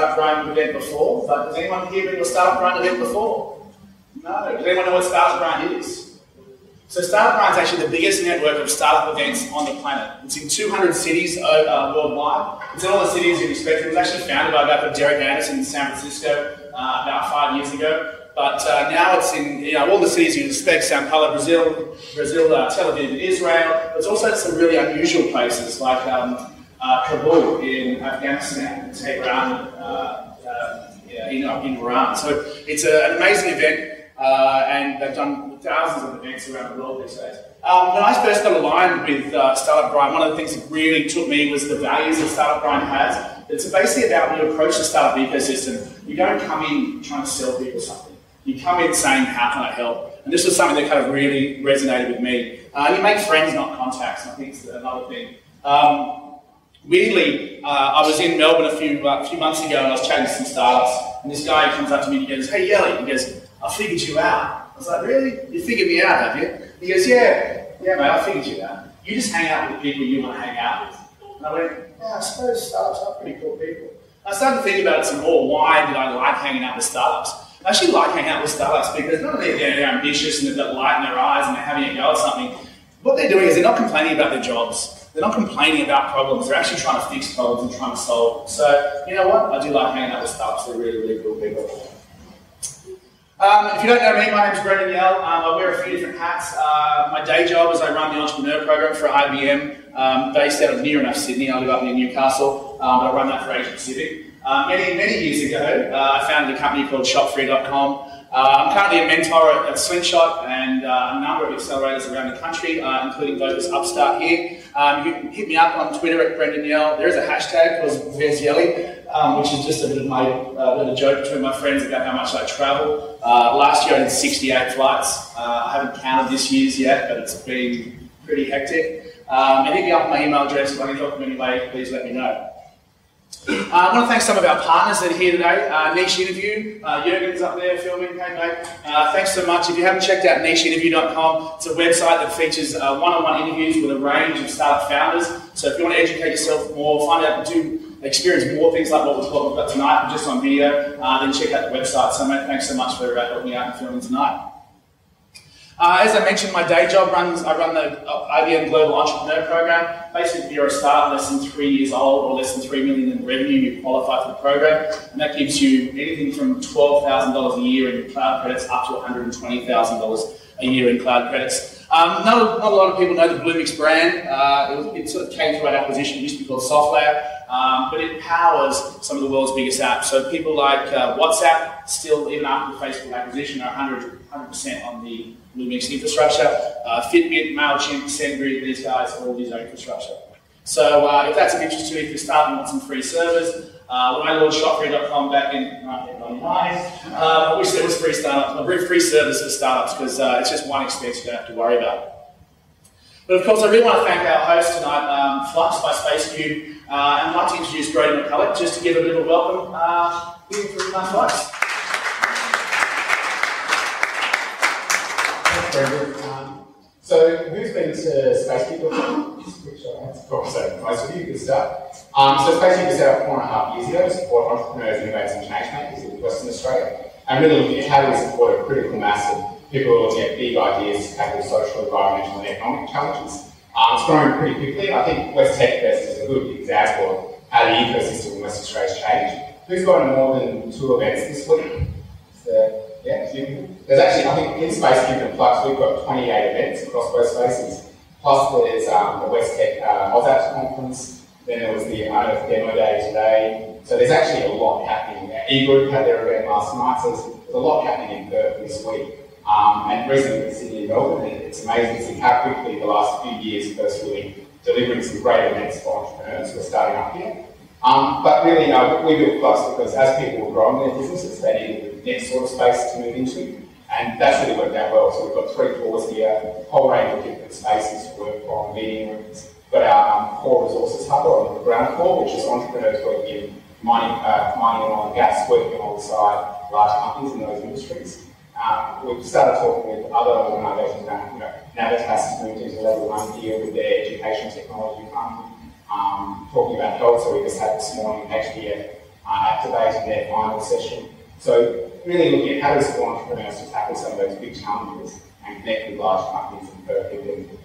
have you to before? But has anyone here been to a Startup Grind event before? No. Does anyone know what Startup Grind is? So Startup Grind is actually the biggest network of startup events on the planet. It's in 200 cities uh, worldwide. It's in all the cities you'd expect. It was actually founded by a guy called Derek Anderson in San Francisco uh, about five years ago. But uh, now it's in you know, all the cities you'd expect, Sao Paulo, Brazil, Brazil, uh, Tel Aviv, Israel. It's also some really unusual places like um, uh, Kabul in Afghanistan, Tehran, uh, in, in Iran. So it's a, an amazing event. Uh, and they've done thousands of events around the world these days. Um, when I first got aligned with uh, Startup Grind, one of the things that really took me was the values that Startup Grind has. It's basically about when you approach the startup ecosystem, you don't come in trying to sell people something. You come in saying, how can I help? And this was something that kind of really resonated with me. Uh, you make friends, not contacts, I think it's another thing. Um, weirdly, uh, I was in Melbourne a few, uh, few months ago and I was chatting to some startups, and this guy comes up to me and he goes, hey, Yelly, he goes, I figured you out. I was like, really? You figured me out, have you? He goes, yeah, yeah, mate, I figured you out. You just hang out with the people you want to hang out with. And I went, yeah, I suppose startups are pretty cool people. I started to think about it some more. Why did I like hanging out with startups? I actually like hanging out with startups because not only are they ambitious and they've got light in their eyes and they're having a go at something, what they're doing is they're not complaining about their jobs. They're not complaining about problems. They're actually trying to fix problems and trying to solve. So, you know what? I do like hanging out with startups. They're really, really cool people. Um, if you don't know me, my name is Brendan Yell. Um, I wear a few different hats. Uh, my day job is I run the entrepreneur program for IBM, um, based out of near enough Sydney. I live up near Newcastle, um, but I run that for Asia Pacific. Uh, many, many years ago, uh, I founded a company called ShopFree.com. Uh, I'm currently a mentor at, at Slingshot and uh, a number of accelerators around the country, uh, including Vocus Upstart here. Um, you can hit me up on Twitter at Brendan Yell. There is a hashtag called Where's um, which is just a bit of my uh, bit of joke between my friends about how much I travel. Uh, last year I did 68 flights. Uh, I haven't counted this year's yet, but it's been pretty hectic. Um, and hit me up my email address if I can help in any way, please let me know. Uh, I want to thank some of our partners that are here today. Uh, Niche Interview, uh, Jurgen's up there filming. Hey, mate. Uh, thanks so much. If you haven't checked out nicheinterview.com, it's a website that features uh, one-on-one interviews with a range of startup founders. So if you want to educate yourself more, find out, do experience more things like what we're talking about tonight, just on video, uh, then check out the website. So, mate, thanks so much for helping me out and filming tonight. Uh, as I mentioned, my day job runs, I run the IBM Global Entrepreneur Program. Basically, if you're a startup less than three years old or less than three million in revenue, you qualify for the program. And that gives you anything from $12,000 a year in cloud credits up to $120,000 a year in cloud credits. Um, not, a, not, a, lot of people know the Bluemix brand. Uh, it, it, sort of came through an acquisition. It used to be called SoftLayer, um, but it powers some of the world's biggest apps. So people like uh, WhatsApp, still even after the Facebook acquisition, are 100 percent on the Bluemix infrastructure. Uh, Fitbit, Mailchimp, SendGrid, these guys all our infrastructure. So uh, if that's of interest to you, if you're starting with some free servers, uh, when I launched ShopFree.com back in 1999, uh, I wish there was free startups, a free service for startups because uh, it's just one expense you don't have to worry about. But of course, I really want to thank our host tonight, um, Flux by SpaceCube, uh, and I'd like to introduce Brody McCulloch just to give a a welcome uh, here for Flux. Um, so, who's been to SpaceCube before? Just quick show of hands. so most of you, good stuff. Um, so, SpaceCube was set up four and a half years ago to support entrepreneurs, innovators, and change makers in Western Australia. And really looking at how do we support a critical mass of people looking at big ideas to tackle social, environmental, and economic challenges. Um, it's growing pretty quickly. I think West Tech Fest is a good example of how the ecosystem in West Australia's changed. Who's gone to more than two events this week? So, yeah, there's actually, I think in SpaceCube and Flux, we've got 28 events across both spaces. Plus there's um, the West Tech uh, OzApps conference, then there was the Unearth Demo Day today. So there's actually a lot happening. There. EGroup had their event last night, so there's, there's a lot happening in Perth this week. Um, and recently in Sydney and Melbourne, it's amazing to see how quickly the last few years Perth's really delivering some great events for entrepreneurs who are starting up here. Um, but really, no, we built Flux because as people were growing their businesses, they needed next sort of space to move into. And that's really worked out well. So we've got three floors here, whole range of different spaces to work from, meeting rooms, got our um, core resources hub on the ground floor, which is entrepreneurs working in mining, uh, mining and oil and gas, working alongside large companies in those industries. Um, we've started talking with other organisations around, you know, Navitas has moved into level one here with their education technology fund, um, talking about health, so we just had this morning HDF uh, activating their final session. So really looking at how to support entrepreneurs to tackle some of those big challenges and connect with large companies and perfect and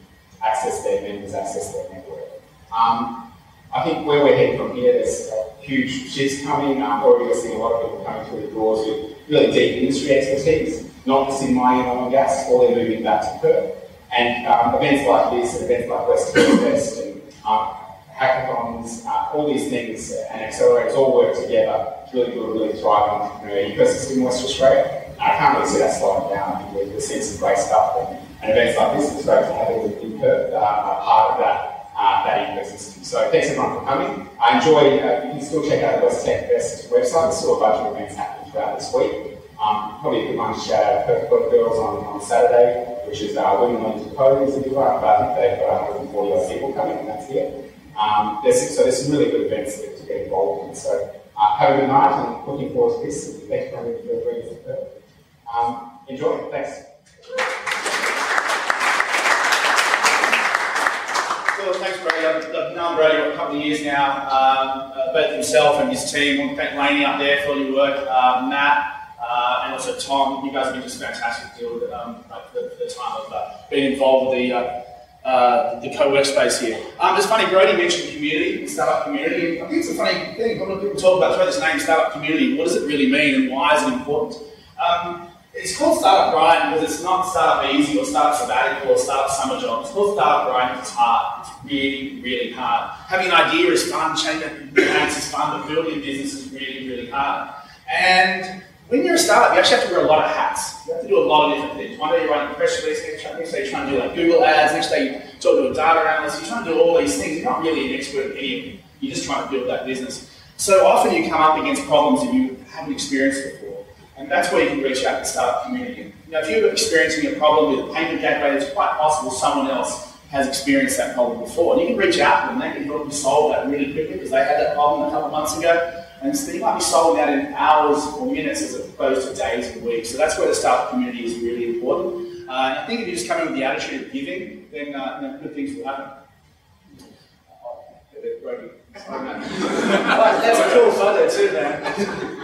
access their members, access their network. Um, I think where we're heading from here, there's huge shifts coming. Um, already seeing a lot of people coming through the doors with really deep industry expertise, not just in mining and oil and gas, or they're moving back to Perth. And um, events like this, and events like West Fest, and um, hackathons, uh, all these things and accelerators all work together to really a really thriving entrepreneur ecosystem in West Australia. I can't really see that slowing down. Think we've seen some great stuff, and, and events like this, is great to have Perth, uh, part of that, uh, that ecosystem. So thanks everyone for coming. I enjoy, uh, you can still check out the West Tech Fest website, there's still a bunch of events happening throughout this week. Um, probably a good one to shout out Perth Got Girls on, on Saturday, which is uh, women learning to code, is a good one, but I think they've got 140 odd people coming, and that's it. Um, there's, so there's some really good events to get involved in. So uh, night and looking forward to this. Thanks for having me bringing us um, Enjoy. Thanks. Well, thanks, Brady. I've, known Brady for a couple of years now, um, uh, both himself and his team. I want to thank Laney up there for all your work, uh, Matt, uh, and also Tom. You guys have been just fantastic deal with um, for, the, the time of uh, being involved with the uh, the co-work space here. Um, it's funny, Brody mentioned community, startup community. I think it's a funny thing. A lot of people talk about throw this name, startup community. What does it really mean, and why is it important? Um, it's called startup grind because it's not startup easy or startup sabbatical or startup summer job. It's called startup grind because it's hard. It's really, really hard. Having an idea is fun. Changing plans is fun. But building a business is really, really hard. And when you're a startup, you actually have to wear a lot of hats. You have to do a lot of different things. One day you're running a press release, next day you're trying to do like Google ads, next day you talk to a data analyst, you're trying to do all these things. You're not really an expert in any of them. You're just trying to build that business. So often you come up against problems that you haven't experienced before. And that's where you can reach out to the startup community. Now, if you're experiencing a problem with a payment gateway, it's quite possible someone else has experienced that problem before. And you can reach out to them, they can help you solve that really quickly because they had that problem a couple of months ago. And so you might be solving that in hours or minutes as opposed to days and weeks. So that's where the startup community is really important. Uh, and I think if you just come in with the attitude of giving, then uh, you know, good things will happen. that's a cool photo too, man.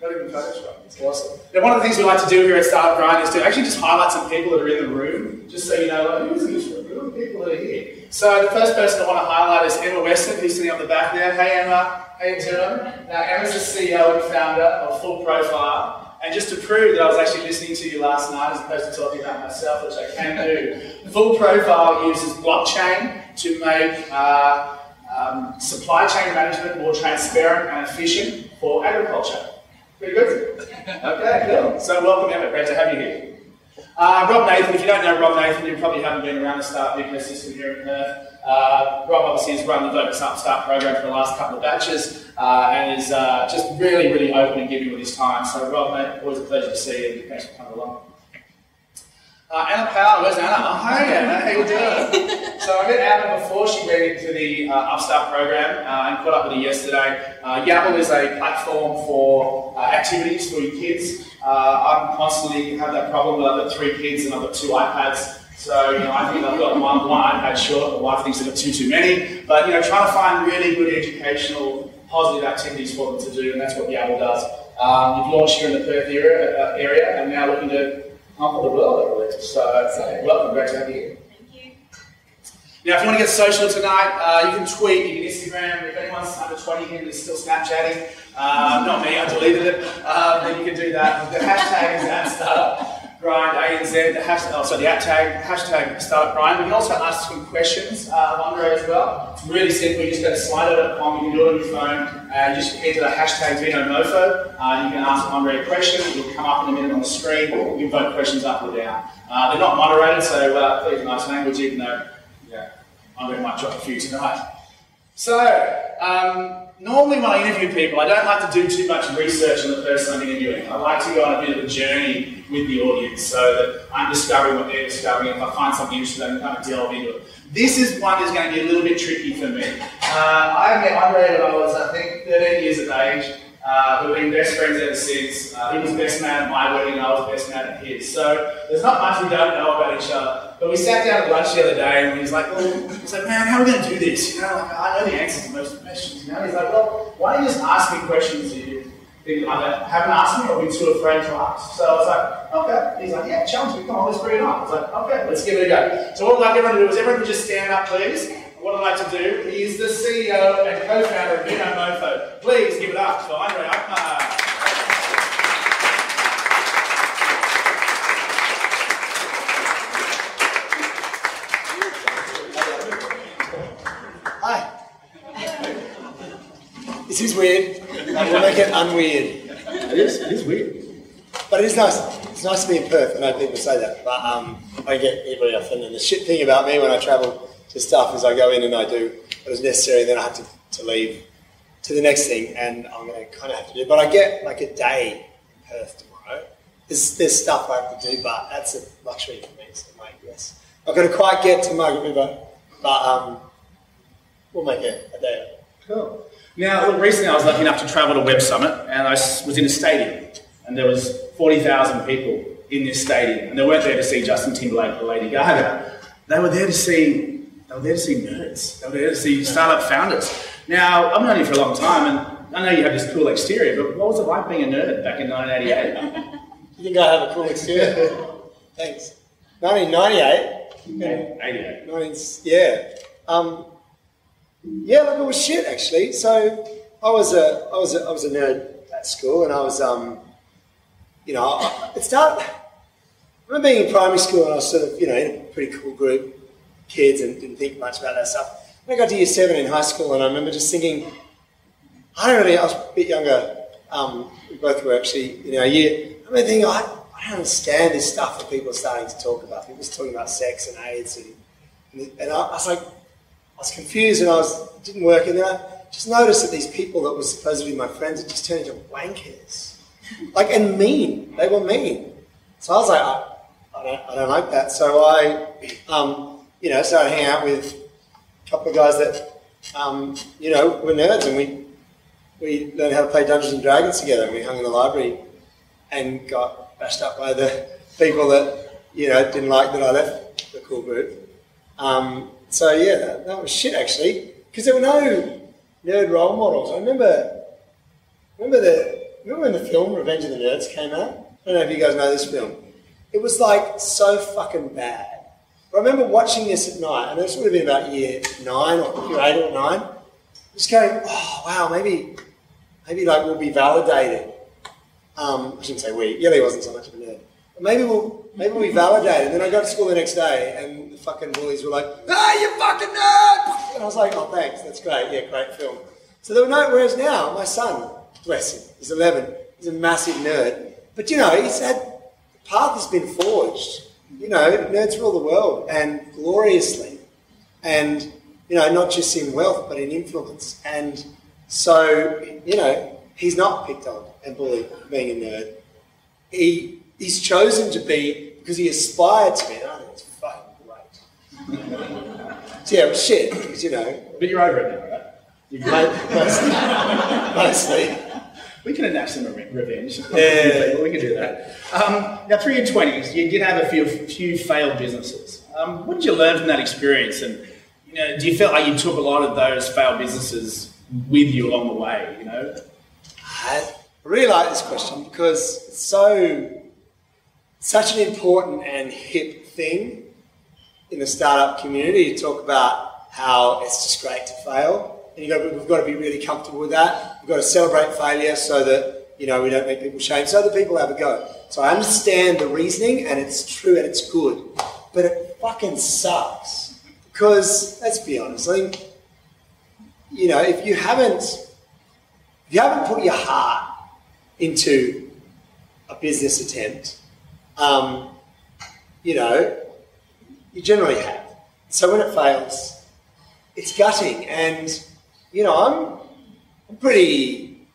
Not even Photoshop. It's awesome. Now, one of the things we like to do here at Startup Grind is to actually just highlight some people that are in the room, just so you know, like, who's in this room? Who are the people that are here? So the first person I want to highlight is Emma Weston, who's sitting on the back there. Hey, Emma. How you doing? Now, Emma's the CEO and founder of Full Profile. And just to prove that I was actually listening to you last night as opposed to talking about myself, which I can do, Full Profile uses blockchain to make uh, um, supply chain management more transparent and efficient for agriculture. Pretty good? Okay, cool. So welcome, Emma. Great to have you here. Uh, Rob Nathan, if you don't know Rob Nathan, you probably haven't been around the Start startup ecosystem here in Perth. Uh, Rob obviously has run the Vocus Upstart program for the last couple of batches uh, and is uh, just really, really open and giving with his time. So, Rob, mate, always a pleasure to see you. Thanks for coming along. Uh, Anna Powell, where's Anna? Oh, hi Anna, how you doing? so I met Anna before she went into the uh, Upstart program uh, and caught up with her yesterday. Uh, Yabble is a platform for uh, activities for your kids. Uh, I constantly have that problem. I've got three kids and I've got two iPads. So, you know, I think I've got one, one iPad short, my wife thinks I've got two too many. But, you know, trying to find really good educational, positive activities for them to do, and that's what Yabble does. Um, you've launched here in the Perth area, uh, area and now looking to conquer the world, I believe. So, uh, welcome, great to have you here. Thank you. Now, if you want to get social tonight, uh, you can tweet, you can Instagram. If anyone's under 20 here and is still Snapchatting, uh, not me, I deleted it, uh, then you can do that. The hashtag is at startup grind ANZ, the hashtag, oh, sorry, the at tag, hashtag startup grind. We can also ask some questions uh, of Andre as well. It's really simple. You just go to slido.com, you can do it on your phone, and just enter the hashtag VinoMofo. Uh, you can ask Andre a question, it will come up in a minute on the screen. You can vote questions up or down. Uh, they're not moderated, so uh, please nice language, even though yeah, Andre might drop a few tonight. So, um, normally when I interview people, I don't like to do too much research on the person I'm interviewing. I like to go on a bit of a journey with the audience so that I'm discovering what they're discovering. If I find something interesting, I can kind of delve into it. This is one that's going to be a little bit tricky for me. Uh, I met Andre when I was, I think, 13 years of age. Uh, we've been best friends ever since. Uh, he was best man at my wedding, and I was best man at his. So there's not much we don't know about each other. But we sat down at lunch the other day and he was like, well, he's like, man, how are we going to do this? You know, like, I know the answers to most of the questions. You know, he's like, well, why don't you just ask me questions you, you either haven't asked me or been too afraid to ask? So I was like, okay. He's like, yeah, challenge me, come on, let's bring it on. I was like, okay, let's give it a go. So what I'd like everyone to do is everyone just stand up, please. What I'd like to do is the CEO and co-founder of Vino Mofo. Please give it up for Andre Eikmeier. Hi. This is weird. I will make it unweird. It is, it is weird. But it is nice. It's nice to be in Perth. I know people say that, but um, I get it very often. And the shit thing about me when I travel to stuff is I go in and I do what is necessary, and then I have to, to leave to the next thing, and I'm going to kind of have to do. But I get like a day in Perth tomorrow. There's, there's stuff I have to do, but that's a luxury for me. So, mate, yes. I'm going to quite get to Margaret River, but um, we'll make it a day. Cool. Now, look, recently I was lucky enough to travel to Web Summit, and I was in a stadium, and there was 40,000 people in this stadium, and they weren't there to see Justin Timberlake or Lady Gaga. They were there to see, they were there to see nerds. They were there to see startup founders. Now, I've known you for a long time, and I know you have this cool exterior, but what was it like being a nerd back in 1988? You think I have a cool exterior? Thanks. 1998. Yeah, 88. 19, yeah. Um, yeah, look, it was shit actually. So I was a, I was a, I was a nerd at school, and I was, um, you know, it started. I remember being in primary school, and I was sort of, you know, in a pretty cool group, kids, and didn't think much about that stuff. When I got to year seven in high school, and I remember just thinking, I don't really. I was a bit younger. Um, we both were actually, know, a year. I remember thinking, I, I don't understand this stuff that people are starting to talk about. People are talking about sex and AIDS, and and, and I, I was like, I was confused, and I was didn't work. And then I just noticed that these people that were supposed to be my friends had just turned into wankers, like and mean. They were mean. So I was like, I, I don't, I don't like that. So I, um, you know, started hanging out with a couple of guys that, um, you know, were nerds, and we we learned how to play Dungeons and Dragons together. And we hung in the library and got bashed up by the people that you know didn't like that I left the cool group. Um, so yeah, that, that was shit actually, because there were no nerd role models. I remember, remember the remember when the film Revenge of the Nerds came out. I don't know if you guys know this film. It was like so fucking bad. But I remember watching this at night, and this would have been about year nine or year eight or nine. Just going, oh wow, maybe, maybe like we'll be validated. Um, I shouldn't say we. Yelly wasn't so much of a nerd. But maybe we'll maybe we'll be validated. And then I got to school the next day, and fucking bullies were like, "Ah, you fucking nerd!" And I was like, "Oh, thanks. That's great. Yeah, great film." So there were no. Whereas now, my son, bless him, he's 11. He's a massive nerd. But you know, he's had the path has been forged. You know, nerds rule the world and gloriously, and you know, not just in wealth but in influence. And so, you know, he's not picked on and bullied being a nerd. He he's chosen to be because he aspired to be. Yeah, it was shit because you know, But you're over it now, right? Mostly, mostly. We can enact some re- revenge. Yeah. we can do that. Um, now, through your twenties, you did have a few few failed businesses. Um, what did you learn from that experience? And you know, do you feel like you took a lot of those failed businesses with you along the way? You know, I really like this question because it's so such an important and hip thing in the startup community to talk about how it's just great to fail. And you got, we've got to be really comfortable with that. We've got to celebrate failure so that you know we don't make people shame, so that people have a go. So I understand the reasoning, and it's true and it's good, but it fucking sucks because let's be honest. I think you know if you haven't if you haven't put your heart into a business attempt, um, you know, you generally have. So when it fails, it's gutting. And, you know, I'm, pretty,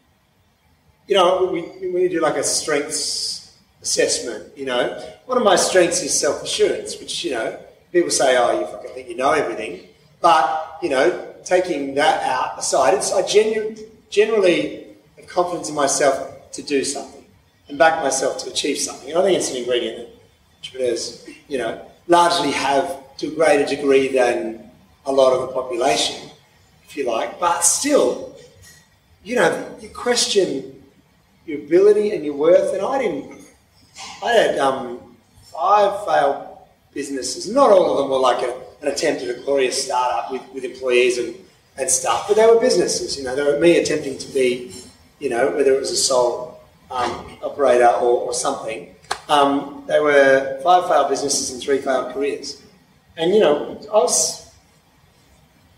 you know, we, when you do like a strengths assessment, you know, one of my strengths is self assurance, which, you know, people say, oh, you fucking think you know everything. But, you know, taking that out aside, it's, I genu- generally have confidence in myself to do something and back myself to achieve something. And I think it's an ingredient that entrepreneurs, you know, largely have to a greater degree than a lot of the population, if you like. But still, you know, you question your ability and your worth. And I didn't, I had um, five failed businesses. Not all of them were like a, an attempt at a glorious startup with, with employees and, and stuff, but they were businesses. You know, they were me attempting to be, you know, whether it was a sole um, operator or, or something. Um, they were five failed businesses and three failed careers. And, you know, I was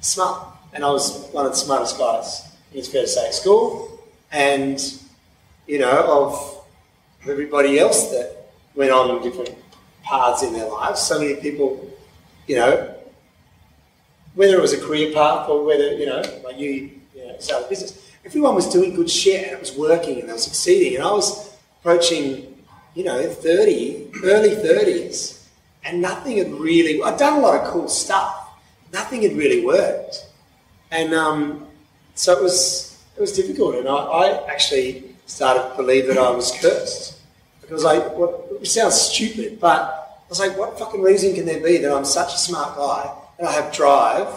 smart, and I was one of the smartest guys, it's fair to say, school. And, you know, of everybody else that went on different paths in their lives. So many people, you know, whether it was a career path or whether, you know, like you, you know, started a business, everyone was doing good shit and it was working and they were succeeding. And I was approaching, you know, 30, early 30s, and nothing had really, I'd done a lot of cool stuff. Nothing had really worked. And um, so it was, it was difficult. And I, I actually started to believe that I was cursed. Because like, what, it sounds stupid, but I was like, what fucking reason can there be that I'm such a smart guy and I have drive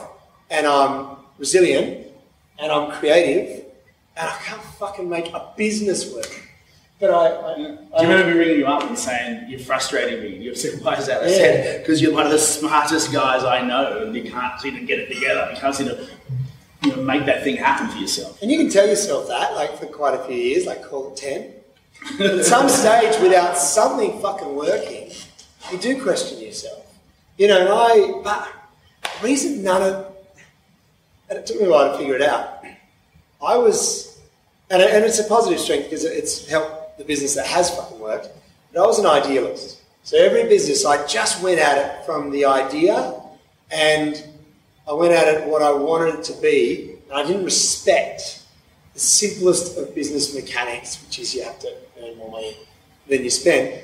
and I'm resilient and I'm creative and I can't fucking make a business work? But I, I, Do you remember me ringing you up and saying you're frustrating me? You Your supervisor out there Yeah. said because you're one of the smartest guys I know, and you can't seem to get it together. You can't seem to you know, make that thing happen for yourself. And you can tell yourself that, like for quite a few years, like call it 10. At some stage, without something fucking working, you do question yourself. You know, and I, but the reason none of, and it took me a while to figure it out, I was, and, and it's a positive strength because it's helped the business that has fucking worked, but I was an idealist. So every business, I just went at it from the idea and I went at it what I wanted it to be, and I didn't respect the simplest of business mechanics, which is you have to earn more money than you spend,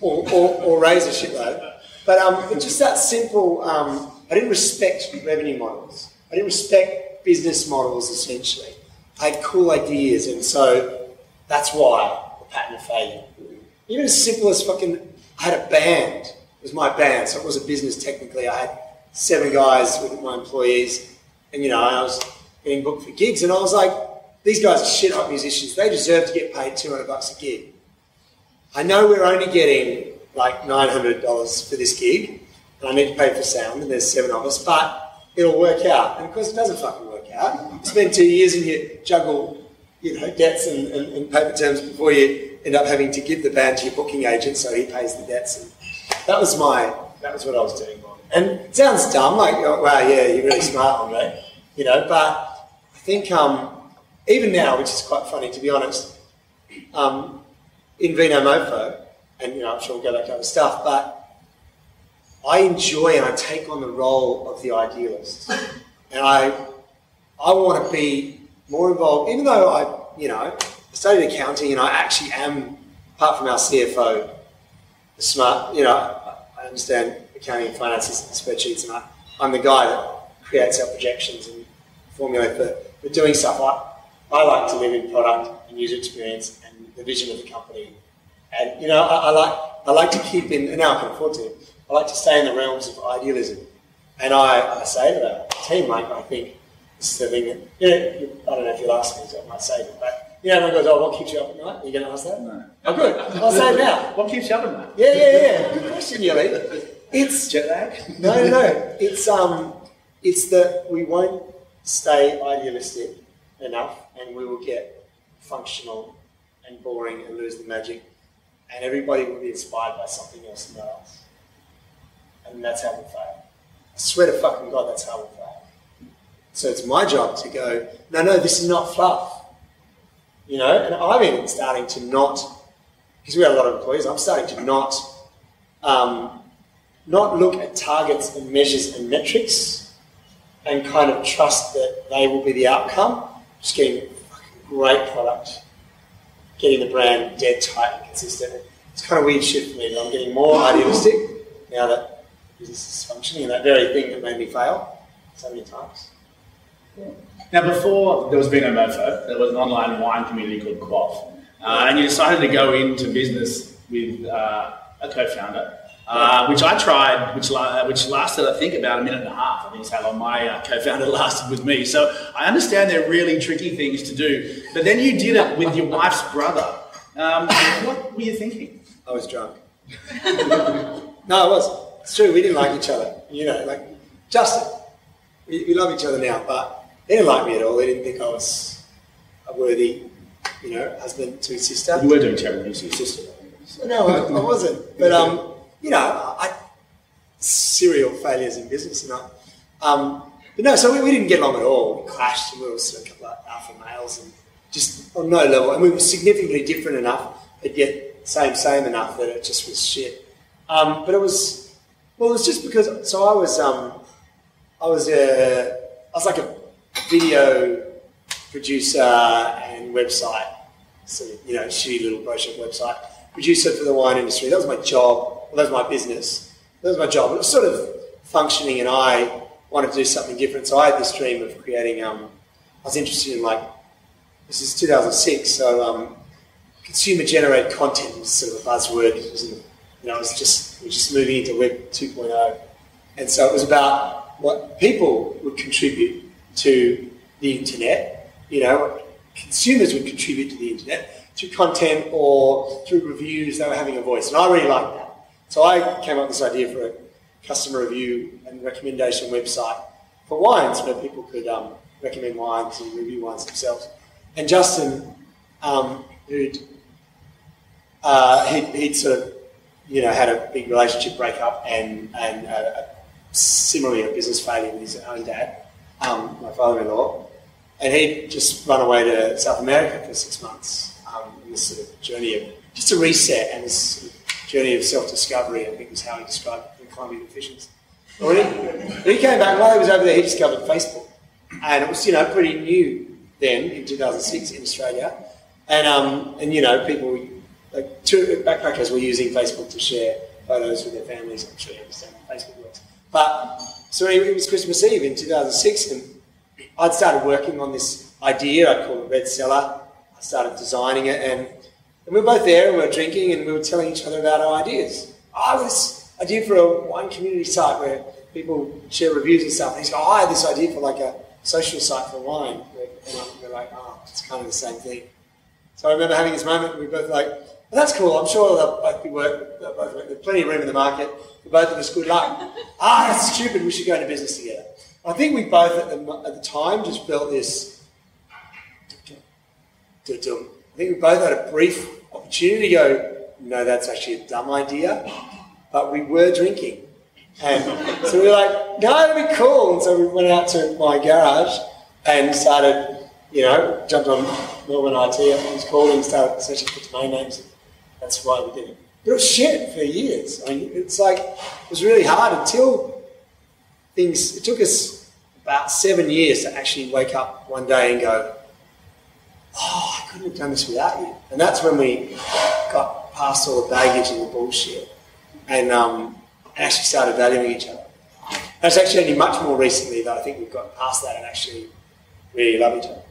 or, or, or raise a shitload. But, um, just that simple, um, I didn't respect revenue models. I didn't respect business models, essentially. I had cool ideas, and so that's why pattern of failure. Even as simple as fucking, I had a band. It was my band, so it was a business technically. I had seven guys with my employees, and you know, I was getting booked for gigs, and I was like, these guys are shit hot musicians. They deserve to get paid 200 bucks a gig. I know we're only getting like $900 for this gig, and I need to pay for sound, and there's seven of us, but it'll work out. And of course, it doesn't fucking work out. You spend two years and you juggle, you know, debts and, and, and paper terms before you end up having to give the band to your booking agent so he pays the debts. And that was my, that was what I was doing. And it sounds dumb, like, oh, wow, yeah, you're really smart, Andre, you know, but I think um, even now, which is quite funny to be honest, um, in Vino Mofo, and you know, I'm sure we'll go back to other stuff, but I enjoy and I take on the role of the idealist. And I I want to be more involved, even though I, you know, studied accounting and I actually am, apart from our CFO, smart, you know, I understand accounting and finances and spreadsheets, and I, I'm the guy that creates our projections and formulate for, for doing stuff. I, I like to live in product and user experience and the vision of the company. And, you know, I, I like I like to keep in, and now I can afford to, I like to stay in the realms of idealism. And I, I say to our team, like, I think this is the you know, you- I don't know if you'll ask me, so I might say it, but, you know, everyone goes, oh, what keeps you up at night? Are you going to ask that? No. Oh, good. I'll say it now. What keeps you up at night? Yeah, yeah, yeah. Good question, Yuli. It's Jet lag? no, no, no. It's um, it's that we won't stay idealistic enough, and we will get functional and boring and lose the magic, and everybody will be inspired by something else and not us, and that's how we fail. I swear to fucking God, that's how we fail. So it's my job to go. No, no, this is not fluff. You know, and I'm even starting to not, because we have a lot of employees. I'm starting to not. Um, not look at targets and measures and metrics and kind of trust that they will be the outcome. Just getting great product, getting the brand dead tight and consistent. It's kind of weird shit for me, but I'm getting more idealistic now that business is functioning, and that very thing that made me fail so many times. Now, before there was Vino Mofo, there was an online wine community called Quaff. Uh, and you decided to go into business with uh, a co-founder, uh, which I tried, which, uh, which lasted, I think, about a minute and a half. I think is how long my uh, co-founder lasted with me. So I understand they're really tricky things to do. But then you did it with your wife's brother. Um, what were you thinking? I was drunk. no, I was. It's true. We didn't like each other. You know, like Justin. We, we love each other now, but he didn't like me at all. He didn't think I was a worthy, you know, husband to his sister. You were doing terrible things to your sister. No, I, I wasn't. But um, you know, I serial failures in business, you know. Um, but no, so we, we didn't get along at all. We clashed, and we were sort of a couple of alpha males, and just on no level. And we were significantly different enough, but yet same same enough that it just was shit. Um, but it was well, it was just because. So I was um, I was a I was like a video producer and website, of, you know, shitty little brochure website producer for the wine industry. That was my job. Well, that was my business. That was my job. It was sort of functioning, and I wanted to do something different. So I had this dream of creating. Um, I was interested in like this is 2006, so um, consumer generated content was sort of a buzzword. It was, you know, it was just we just moving into Web 2.0, and so it was about what people would contribute to the internet. You know, consumers would contribute to the internet through content or through reviews. They were having a voice, and I really liked that. So I came up with this idea for a customer review and recommendation website for wines where people could um, recommend wines and review wines themselves. And Justin, um, who'd, uh, he'd, he'd, sort of, you know, had a big relationship breakup and, and uh, similarly a business failure with his own dad, um, my father-in-law, and he'd just run away to South America for six months um, this sort of journey of just a reset and this sort of journey of self-discovery, I think was how he described the Columbia Efficiency. When he, he came back, while he was over there, he discovered Facebook. And it was, you know, pretty new then in 2006 in Australia. And, um, and you know, people, like two backpackers were using Facebook to share photos with their families. I'm sure you understand how Facebook works. But so it was Christmas Eve in 2006, and I'd started working on this idea. I called it Red Cellar. I started designing it, and, and we were both there, and we were drinking, and we were telling each other about our ideas. I was idea for a wine community site where people share reviews and stuff. And he's like, oh, I had this idea for like a social site for wine. And we're like, oh, it's kind of the same thing. So I remember having this moment. We were both like, well, that's cool. I'm sure they'll both be work. Both. There's plenty of room in the market for both of us. Good luck. ah, that's stupid. We should go into business together. I think we both at the, at the time just built this. I think we both had a brief opportunity to go, no, that's actually a dumb idea. But we were drinking. And so we were like, no, it'd be cool. And so we went out to my garage and started, you know, jumped on Melbourne IT, it was called, and started searching for domain names. That's why we did it. But it was shit for years. I mean, it's like, it was really hard until things, it took us about seven years to actually wake up one day and go, oh, I couldn't have done this without you. And that's when we got past all the baggage and the bullshit and, um, actually started valuing each other. And it's actually only much more recently that I think we've got past that and actually really love each other.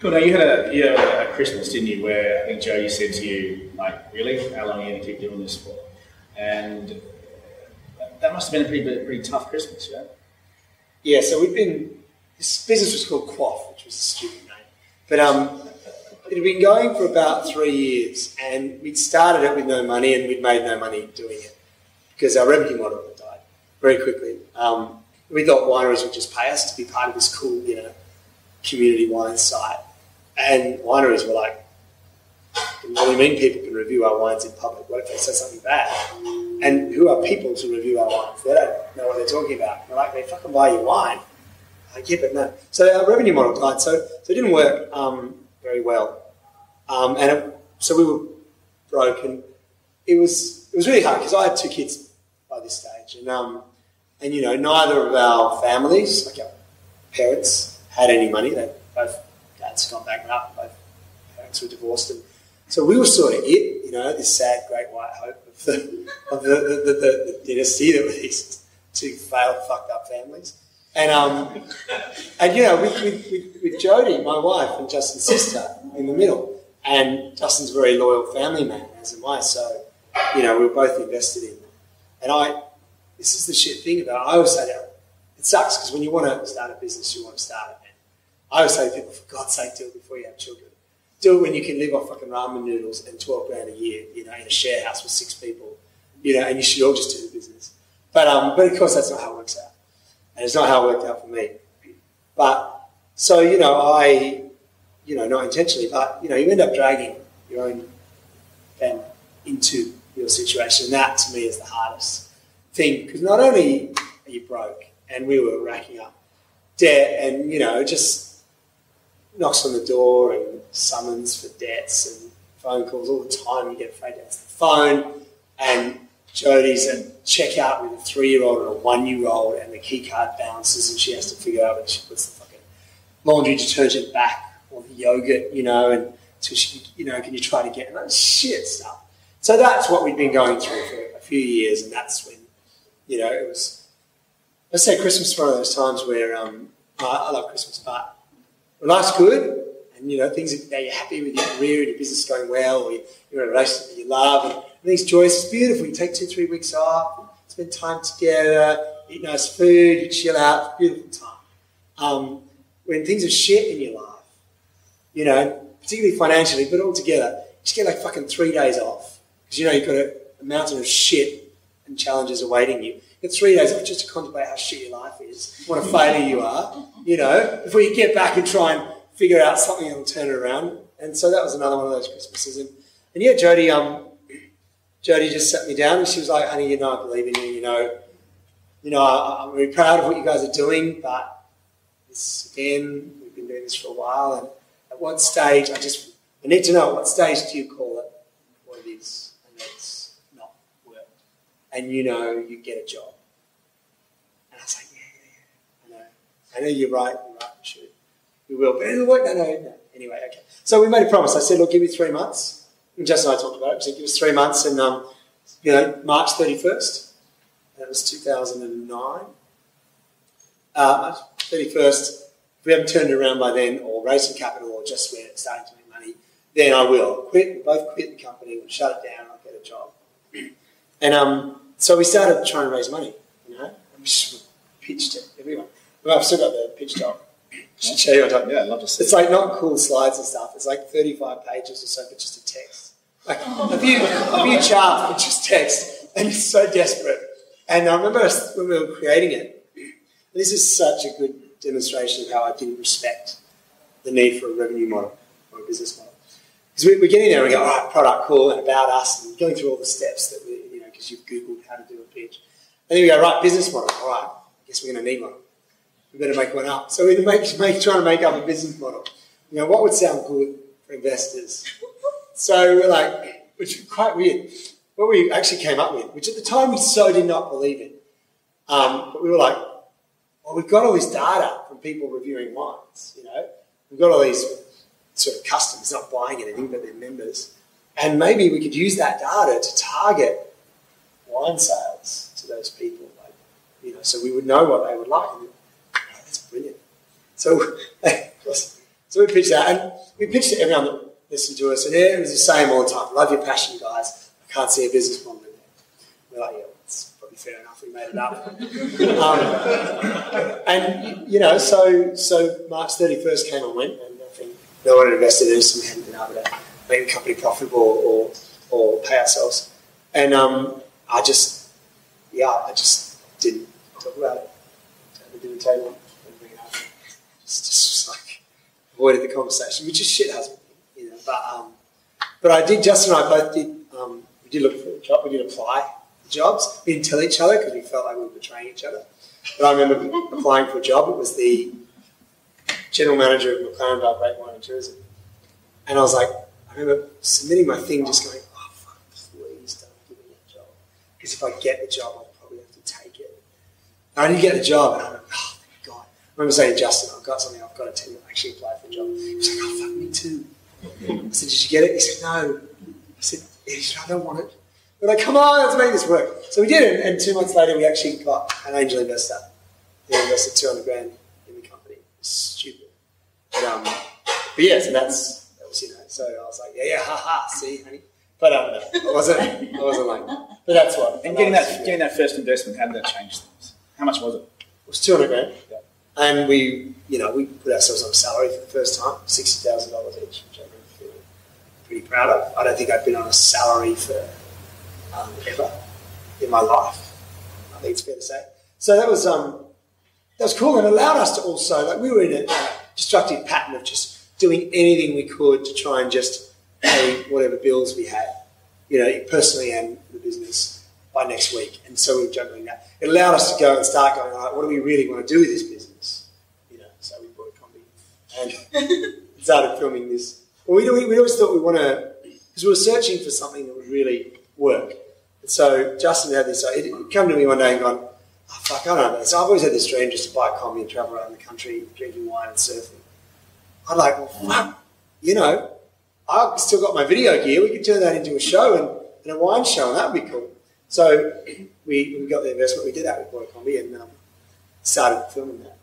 Cool. Now you had a you had a Christmas, didn't you? Where I think Joe, you said to you, like, really, how long are you going to keep doing this for? And that must have been a pretty pretty tough Christmas, yeah. Yeah. So we've been. This business was called Quaff, which was a stupid name, but um, it had been going for about three years, and we'd started it with no money, and we'd made no money doing it because our revenue model had died very quickly. Um, we thought wineries would just pay us to be part of this cool, you know, community wine site. And wineries were like, what do you mean people can review our wines in public? What if they say something bad? And who are people to review our wines? They don't know what they're talking about. They're like, they fucking buy your wine. Like, yeah, but no. So our revenue model died. So, so it didn't work um, very well. Um, and it, so we were broken. It was, it was really hard because I had two kids by this stage. And, um, and, you know, neither of our families, like our parents, had any money. They both dads gone bankrupt. Both parents were divorced, and so we were sort of it, you know, this sad great white hope of the of the, the, the, the, dynasty that were these two failed, fucked up families. And um, and you know, with, with, with, Jodie, my wife, and Justin's sister in the middle, and Justin's a very loyal family man, as am I. So, you know, we were both invested in. And I, this is the shit thing about. I always say that it sucks because when you want to start a business, you want to start it. I always say to people, for God's sake, do it before you have children. Do it when you can live off fucking ramen noodles and twelve grand a year, you know, in a share house with six people, you know, and you should all just do the business. But um, but of course, that's not how it works out and it's not how it worked out for me. But so you know, I, you know, not intentionally, but you know, you end up dragging your own family into your situation. And that to me is the hardest thing because not only are you broke, and we were racking up debt, and you know, just knocks on the door and summons for debts and phone calls all the time. You get afraid to answer the phone, and Jodie's at checkout with a three-year-old and a one-year-old, and the key card bounces, and she has to figure out when she puts the fucking laundry detergent back or the yogurt, you know, and so she, you know, can you try to get and that shit stuff. So that's what we've been going through for a few years, and that's when, you know, it was. Let's say Christmas is one of those times where um, I, I love Christmas, but life's good, and you know things that you're happy with your career and your business going well, or you're in a relationship that you love, and things joyous. It's beautiful. You take two, three weeks off, spend time together, eat nice food, you chill out. Beautiful time. Um, when things are shit in your life, you know, particularly financially, but altogether, just get like fucking three days off because you know you've got a, a, mountain of shit and challenges awaiting you. Get three days just to contemplate how shit your life is, what a failure you are, you know, before you get back and try and figure out something that'll turn it around. And so that was another one of those Christmases. And, and yeah, Jodie, um, Jodie just sat me down and she was like, honey, you know, I believe in you, you know, you know, I, am very proud of what you guys are doing, but this, again, we've been doing this for a while, and at what stage, I just, I need to know, at what stage do you call it what it is, and it's not work, and you know, you get a job. And I was like, yeah, yeah, yeah, I know, I know you're right, you're right, should, we will, but it'll work, no, no, no. Anyway, okay. So we made a promise. I said, look, give me three months Jess and I talked about it. We said give us three months, and um, you know, March thirty first. That was two thousand and nine. Uh, March thirty first. If we haven't turned it around by then, or raised some capital, or just we're starting to make money, then I will quit. We'll both quit the company. We'll shut it down. I'll get a job. And um, so we started trying to raise money. You know, we pitched it everyone. Well, I've still got the pitch doc. Should show you Yeah, I'd love to see. It's like not cool slides and stuff. It's like 35 pages or so, but just a text. Like a few, a few charts, but just text, and it's so desperate. And I remember when we were creating it, this is such a good demonstration of how I didn't respect the need for a revenue model or a business model. Because we're getting there and we go, all right, product, cool, and about us, and going through all the steps that we, you know, because you've Googled how to do a pitch. And then we go, right, business model, all right, I guess we're going to need one. We better make one up. So we're make, make, trying to make up a business model. You know, what would sound good for investors? So we're like, which is quite weird. What we actually came up with, which at the time we so did not believe in, um, but we were like, well, we've got all this data from people reviewing wines, you know, we've got all these sort of customers not buying anything, but they're members, and maybe we could use that data to target wine sales to those people, like, you know, so we would know what they would like. And. So, so we pitched that, and we pitched to everyone that listened to us. And it was the same all the time. Love your passion, guys. I can't see a business model in there. We're like, yeah, it's probably fair enough. We made it up. um, and, you know, so so March 31st came and went, and I think no one had invested in us and we hadn't been able to make the company profitable or, or pay ourselves. And um, I just, yeah, I just didn't talk about it at the dinner table. Just, just like avoided the conversation, which is shit husband. But um, but I did. Justin and I both did. Um, we did look for a job. We did apply for jobs. We didn't tell each other because we felt like we were betraying each other. But I remember applying for a job. It was the general manager of McLaren Vale Wine in Jersey, and I was like, I remember submitting my thing, just going, "Oh fuck, please don't give me a job," because if I get the job, I'll probably have to take it. And I didn't get the job, and I'm like, "Oh thank God." I remember saying, Justin, I've got something, I've got to tell you, I actually applied for a job. He was like, oh, fuck, me too. I said, did you get it? He said, no. I said, yeah, he said, I don't want it. We're like, come on, let's make this work. So we did it, and two months later, we actually got an angel investor. He invested 200 grand in the company. It's stupid. But, um, but yeah, so that's, that was, you know, so I was like, yeah, yeah, ha ha, see, honey. But um, no, wasn't, I wasn't like, but that's what. And getting that, getting that first investment, how did that change things? How much was it? It was 200 grand. And we, you know, we put ourselves on a salary for the first time, $60,000 each, which I feel pretty proud of. I don't think I've been on a salary for um, ever in my life. I think it's fair to say. So that was, um, that was cool and it allowed us to also, like, we were in a destructive pattern of just doing anything we could to try and just pay whatever bills we had, you know, personally and the business by next week. And so we were juggling that. It allowed us to go and start going, all right, what do we really want to do with this business? You know, so we bought a combi and started filming this. We, we, we always thought we want to, because we were searching for something that would really work. And so Justin had this, he'd come to me one day and gone, oh, fuck, I don't know. So I've always had this dream just to buy a combi and travel around the country drinking wine and surfing. I'm like, well, fuck, you know, I've still got my video gear. We could turn that into a show and, and a wine show, and that would be cool. So we, we got the investment. We did that with Boy Combi and um, started filming that.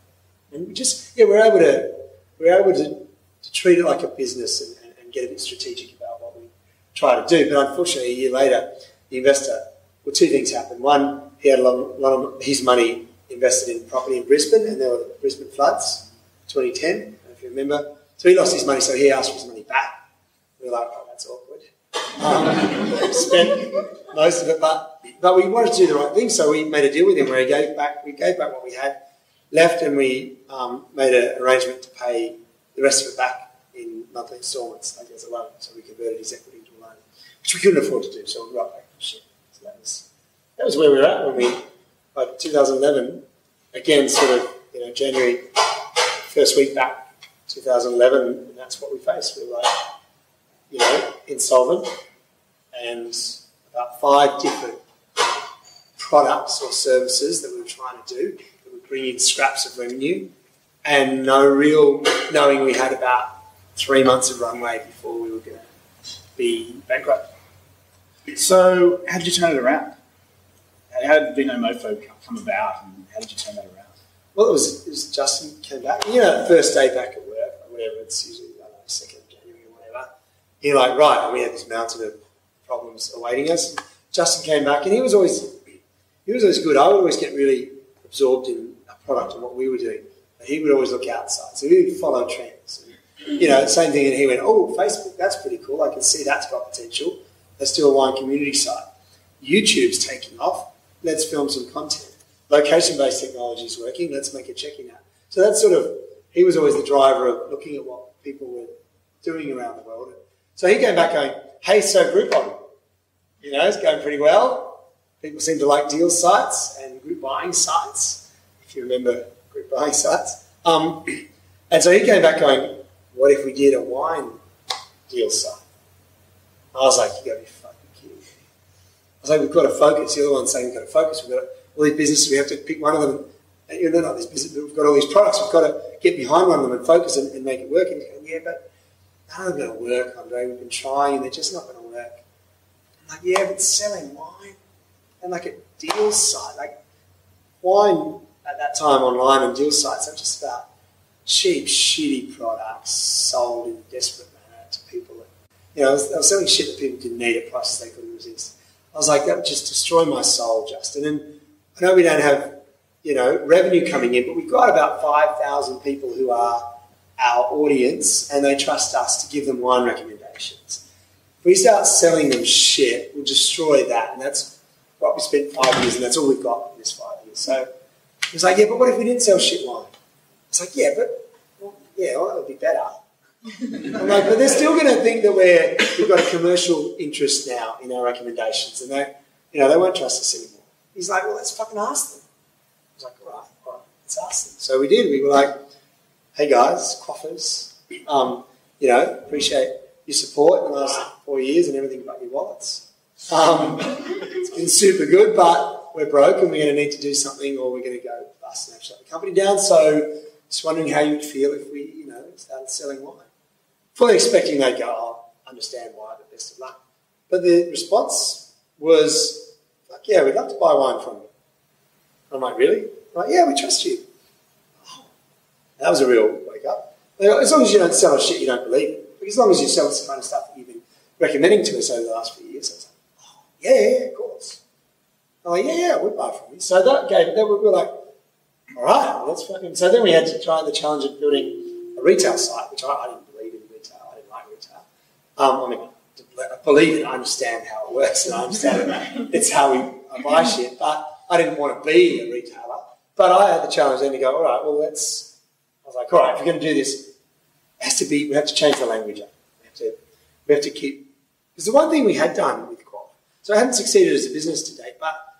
And we just yeah, we we're able to we we're able to, to treat it like a business and, and, and, get a bit strategic about what we try to do. But unfortunately, a year later, the investor well, two things happened. One, he had a lot, lot of his money invested in property in Brisbane, and there were the Brisbane floods, 2010, if you remember. So he lost his money, so he asked for his money back. We were like, oh, that's awkward. Um, spent most of it, but but we wanted to do the right thing, so we made a deal with him where he gave back. We gave back what we had left, and we um, made an arrangement to pay the rest of it back in monthly instalments, like as a loan. So we converted his equity into a loan, which we couldn't afford to do. So we wrote back the shit. So that was that was where we were at when we, by 2011, again, sort of you know January first week back, 2011, and that's what we faced. We were like you know, insolvent, and about five different products or services that we were trying to do bring in scraps of revenue, and no real knowing we had about three months of runway before we were going to be bankrupt. So, how did you turn it around? How did Vino Mofo come about, and how did you turn that around? Well, it was, it was Justin came back. You know, first day back at work, or whatever. It's usually I don't know, second you're like, right, and we had this mountain of problems awaiting us. Justin came back, and he was always he was always good. I would always get really absorbed in product and what we were doing, he would always look outside. So he would follow trends. And, you know, same thing. And he went, "Oh, Facebook, that's pretty cool. I can see that's got potential. Let's do a wine community site. YouTube's taking off. Let's film some content. Location-based technology is working. Let's make a checking app." So that's sort of he was always the driver of looking at what people were doing around the world so he came back going, hey, so Groupon, you know, it's going pretty well. People seem to like deal sites and group buying sites, if you remember group buying sites. Um, and so he came back going, what if we did a wine deal site? I was like, you gotta be fucking kidding me. I was like, we've got to focus. The other one's saying we've got to focus. We've got all these businesses, we have to pick one of them. And you know, not this business, but we've got all these products. We've got to get behind one of them and focus and, and make it work. And, and yeah, but none of them going to work, Andre. We've been trying, and they're just not going to work. I'm like, yeah, but selling wine and like a deal site, like wine at that time online and deal sites are just about cheap, shitty products sold in a desperate manner to people. That, you know, I was, I was selling shit that people didn't need at prices they couldn't resist. I was like, that would just destroy my soul, Justin. And I know we don't have, you know, revenue coming in, but we've got about 5,000 people who are our audience and they trust us to give them wine recommendations. If we start selling them shit, we'll destroy that. And that's what we spent five years and that's all we've got in this five years. So he was like, yeah, but what if we didn't sell shit wine? It's like, yeah, but well, yeah, well, that would be better. I'm like, but they're still going to think that we're, we've got a commercial interest now in our recommendations and they, you know, they won't trust us anymore. He's like, well, let's fucking ask them. I was like, all right, all right, let's ask them. So we did. We were like, hey guys, quaffers, um, you know, appreciate your support in the last four years and everything about your wallets. Um, it's been super good, but we're broke and we're going to need to do something or we're going to go bust and have shut the company down. So just wondering how you'd feel if we, you know, started selling wine. Fully expecting they'd go, oh, understand why, but best of luck. But the response was, like, yeah, we'd love to buy wine from you. I'm like, really? I'm like, yeah, we trust you. Oh, that was a real wake up. As long as you don't sell shit you don't believe in. As long as you sell the kind of stuff that you've been recommending to us over the last few years. I was like, oh, yeah, yeah, of course. I'm like, yeah, yeah, we'd buy from you. So that gave, that we were like, all right, well, let's fucking. So then we had to try the challenge of building a retail site, which I, I didn't believe in retail. I didn't like retail. Um, I mean, I believe it. I understand how it works, and I understand it. It's how we buy shit. But I didn't want to be a retailer. But I had the challenge then to go, all right, well, let's. I was like, all right, if we're going to do this, it has to be. We have to change the language up. We have to. We have to keep. Because the one thing we had done with Quaff, so I hadn't succeeded as a business to date, but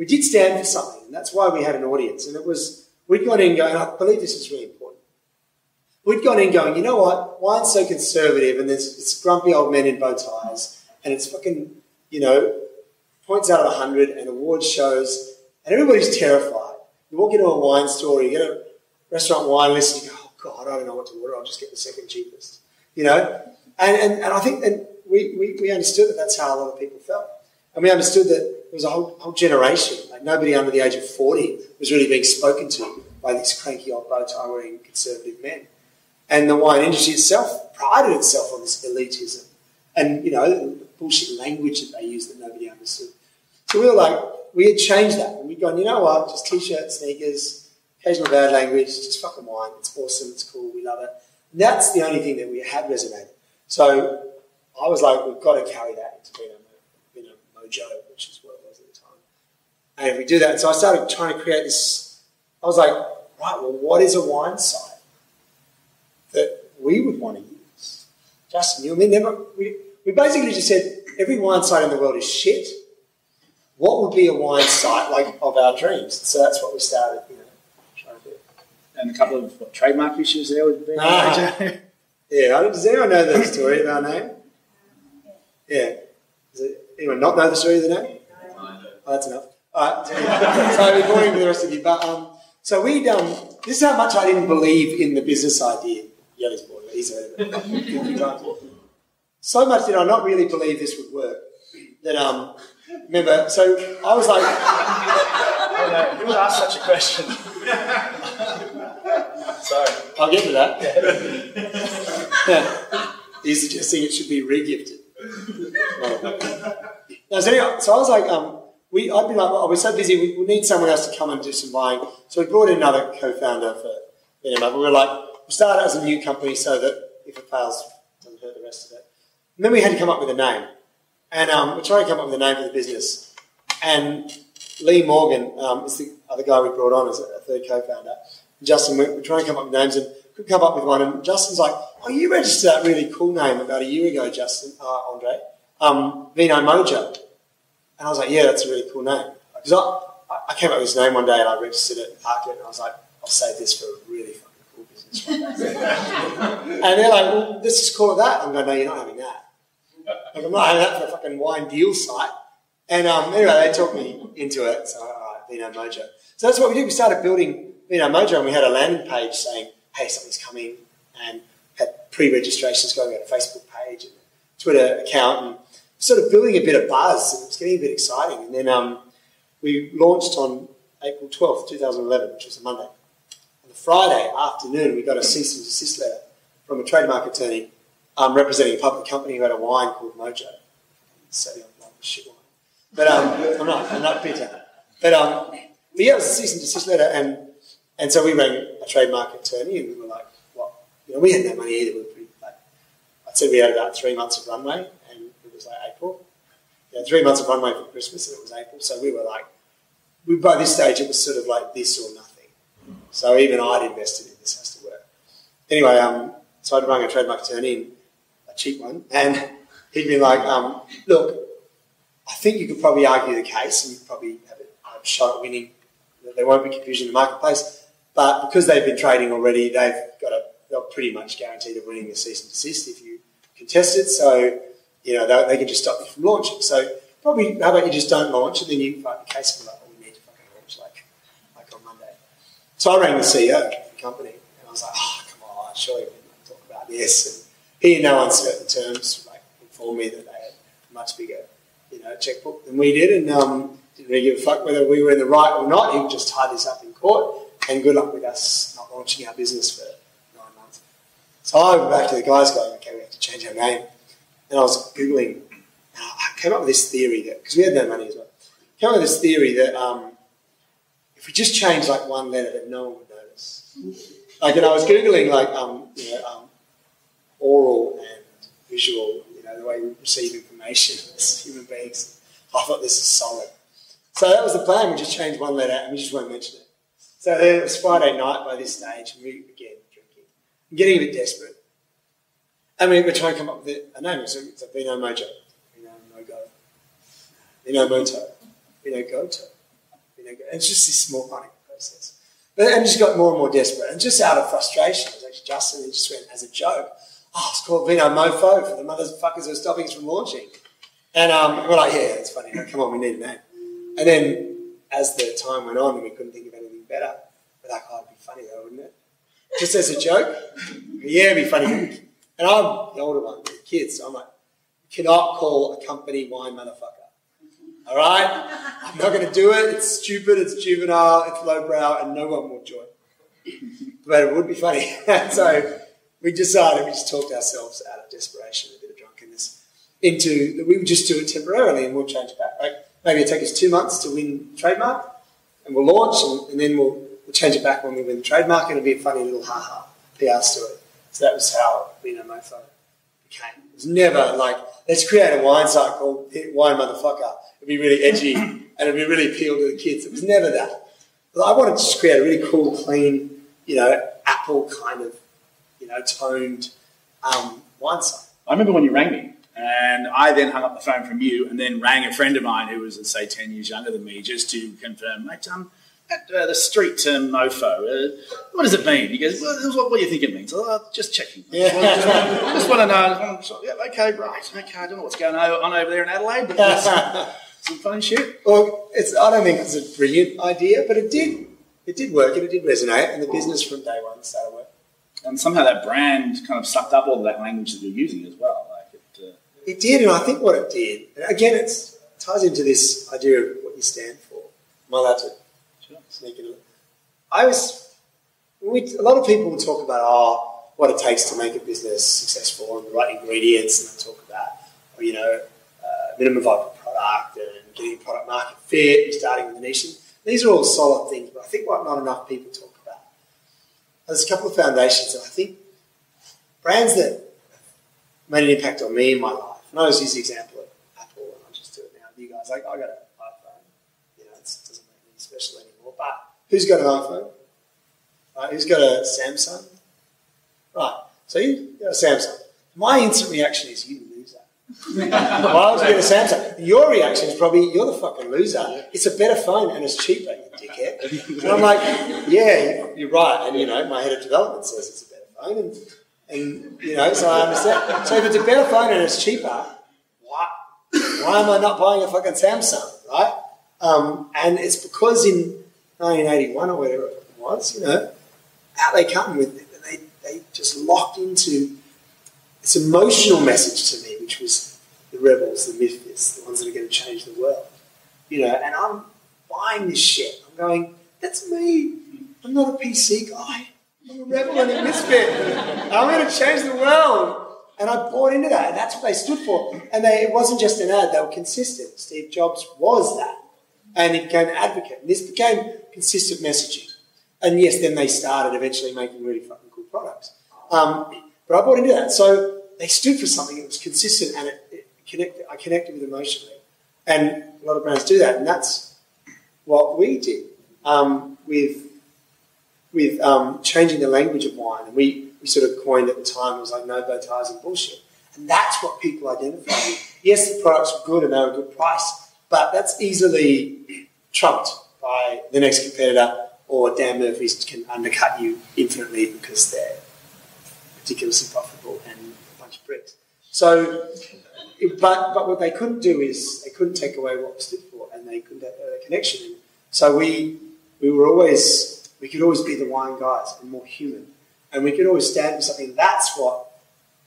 we did stand for something, and that's why we had an audience. And it was we'd gone in going, I believe this is really important. We'd gone in going, you know what? Wine's so conservative, and there's it's grumpy old men in bow ties, and it's fucking, you know, points out of a hundred, and award shows, and everybody's terrified. You walk into a wine store, you get a restaurant wine list, and you go, oh god, I don't know what to order. I'll just get the second cheapest, you know. And and, and I think and we, we we understood that that's how a lot of people felt. And we understood that there was a whole, whole generation, like nobody under the age of 40 was really being spoken to by these cranky old bow tie wearing conservative men. And the wine industry itself prided itself on this elitism and, you know, the bullshit language that they used that nobody understood. So we were like, we had changed that. And we'd gone, you know what, just t shirts, sneakers, occasional bad language, just fucking wine. It's awesome, it's cool, we love it. And that's the only thing that we had resonated. So I was like, we've got to carry that into being a Mojo, which is what it was at the time. And if we do that, so I started trying to create this. I was like, right, well, what is a wine site that we would want to use? Justin, you and me never. We, we basically just said every wine site in the world is shit. What would be a wine site like of our dreams? So that's what we started, you know, trying to do. And a couple of what, trademark issues there with being Ah. Yeah, does anyone know the story of our name? Yeah. Does anyone not know the story of the name? Oh, that's enough. Right. so be boring for the rest of you. But um, so we um, this is how much I didn't believe in the business idea. Yellow's boy, he's. So much did I not really believe this would work that um, remember. So I was like, Oh, no, who would ask such a question? Sorry. I'll get to that. Yeah. He's suggesting it should be regifted. No, so, anyway, so I was like, um, we, I'd be like, well, we're so busy, we, we need someone else to come and do some buying. So we brought in another co-founder for Benema. We were like, we'll start as a new company so that if it fails, it doesn't hurt the rest of it. And then we had to come up with a name. And um, we're trying to come up with a name for the business. And Lee Morgan um, is the other guy we brought on as a, third co-founder. And Justin, we're, we're trying to come up with names and couldn't come up with one. And Justin's like, oh, you registered that really cool name about a year ago, Justin, uh, Andre, um, Vino Mojo. And I was like, yeah, that's a really cool name. Because I, I came up with this name one day and I registered it and parked it and I was like, I'll save this for a really fucking cool business and they're like, well, let's just call it that. I'm going, no, you're not having that. Like, I'm not having that for a fucking wine deal site. And um, anyway, they talked me into it. So, all right, Vino Mojo. So that's what we did. We started building Vino Mojo and we had a landing page saying, hey, something's coming and had pre-registrations going on a Facebook page and a Twitter account and sort of building a bit of buzz and it was getting a bit exciting. And then um, we launched on April 12th, 2011, which was a Monday. On the Friday afternoon, we got a cease and desist letter from a trademark attorney um, representing a public company who had a wine called Mojo. So like, shit wine. But um, I'm not, I'm not bitter. But, um, but yeah, it was a cease and desist letter and, and so we rang a trademark attorney and we were like, well, you know, we had money either. We were pretty, like, I said we had about three months of runway was like April. Yeah, three months of runway for Christmas, and it was April. So we were like, we by this stage it was sort of like this or nothing. So even I'd invested in this has to work. Anyway, um, so I'd rung a trademark attorney, a cheap one, and he'd been like, um, look, I think you could probably argue the case, and you'd probably have a shot at winning. There won't be confusion in the marketplace, but because they've been trading already, they've got a they're pretty much guaranteed of winning the cease and desist if you contest it. So you know, they, they can just stop you from launching. So probably, how about you just don't launch and then you fight the case for like, we need to fucking launch like, like on Monday. So I rang the CEO of the company and I was like, oh, come on, surely we can talk about this. And he, in no uncertain terms, like informed me that they had a much bigger, you know, checkbook than we did, and um, didn't really give a fuck whether we were in the right or not. He would just tie this up in court, and good luck with us not launching our business for nine months. So I went back to the guys going, okay, we have to change our name. And I was Googling, and I came up with this theory that, because we had no money as well, came up with this theory that um, if we just change like one letter, that no one would notice. Like, and I was Googling like, um, you know, um, oral and visual, you know, the way we receive information as human beings. I thought this is solid. So that was the plan. We just changed one letter and we just won't mention it. So then it was Friday night by this stage, and we again drinking, I'm getting a bit desperate. I mean, we're trying to come up with a name. So it's a Vino Mojo, Vino Mogo, Vino Moto, Vino Goto, Vino Go. It's just this small planning process. But and just got more and more desperate, and just out of frustration, it was actually Justin. He just went as a joke. Oh, it's called Vino Mofo for the motherfuckers who are stopping us from launching. And um, we're like, yeah, it's funny. Come on, we need a name. And then as the time went on, we couldn't think of anything better, we're like, oh, it'd be funny though, wouldn't it? Just as a joke. Yeah, it'd be funny. And I'm the older one with the kids, so I'm like, cannot call a company wine motherfucker. All right? I'm not going to do it. It's stupid, it's juvenile, it's lowbrow, and no one will join. But it would be funny. so we decided, we just talked ourselves out of desperation, a bit of drunkenness, into that we would just do it temporarily and we'll change it back. Like maybe it'll take us two months to win trademark, and we'll launch, and, and then we'll, we'll change it back when we win the trademark, and it'll be a funny little ha-ha PR story. So that was how you Vino Mofo became. It was never like, let's create a wine site called Wine Motherfucker. It'd be really edgy and it'd be really appeal to the kids. It was never that. I wanted to just create a really cool, clean, you know, apple kind of, you know, toned um, wine site. I remember when you rang me, and I then hung up the phone from you, and then rang a friend of mine who was, let's say, ten years younger than me, just to confirm, mate, um, uh, the street term mofo, uh, what does it mean? He goes, well, what, what do you think it means? Oh, just checking. Yeah. Just, want, just want to know. Yeah, okay, right, okay. I don't know what's going on over there in Adelaide, but there's some funny shit. Well, it's, I don't think it's a brilliant idea, but it did. It did work and it did resonate, and the business from day one started working. And somehow that brand kind of sucked up all that language that you're using as well. Like it, uh, It did, and I think what it did, again, it ties into this idea of what you stand for. Am I allowed to it? I was, we, a lot of people talk about oh, what it takes to make a business successful and the right ingredients, and they talk about, oh, you know, uh, minimum viable product and getting product market fit and starting with a niche. These are all solid things, but I think what not enough people talk about. There's a couple of foundations that I think brands that made an impact on me in my life. And I always use the example of Apple, and I'll just do it now. You guys, like, I got an iPhone. You know, it doesn't make any special anymore. But who's got an iPhone? Right? Who's got a Samsung? Right. So you got a Samsung. My instant reaction is you loser. Why would you get a Samsung? Your reaction is probably you're the fucking loser. It's a better phone and it's cheaper, you dickhead. And I'm like, yeah, you're right. And you know, my head of development says it's a better phone, and and you know, so I understand. So if it's a better phone and it's cheaper, why why am I not buying a fucking Samsung, right? Um, and it's because in 1981 or whatever it was, you know, out they come with it. And they they just locked into this emotional message to me, which was the rebels, the misfits, the ones that are going to change the world. You know, and I'm buying this shit. I'm going, that's me. I'm not a PC guy. I'm a rebel and a misfit. I'm going to change the world. And I bought into that, and that's what they stood for. And they, it wasn't just an ad, they were consistent. Steve Jobs was that. And he became an advocate. And this became consistent messaging. And yes, then they started eventually making really fucking cool products. Um, but I bought into that. So they stood for something that was consistent and it, it connected, I connected with emotionally. And a lot of brands do that. And that's what we did um, with, with um, changing the language of wine. And we, we sort of coined at the time, it was like no bow ties and bullshit. And that's what people identify with. Yes, the products were good and they were a good price, but that's easily trumped by the next competitor or Dan Murphy's can undercut you infinitely because they're ridiculously profitable and a bunch of bricks. So, but, but what they couldn't do is they couldn't take away what we stood for and they couldn't have a connection. So we, we were always, we could always be the wine guys and more human. and we could always stand for something. That's what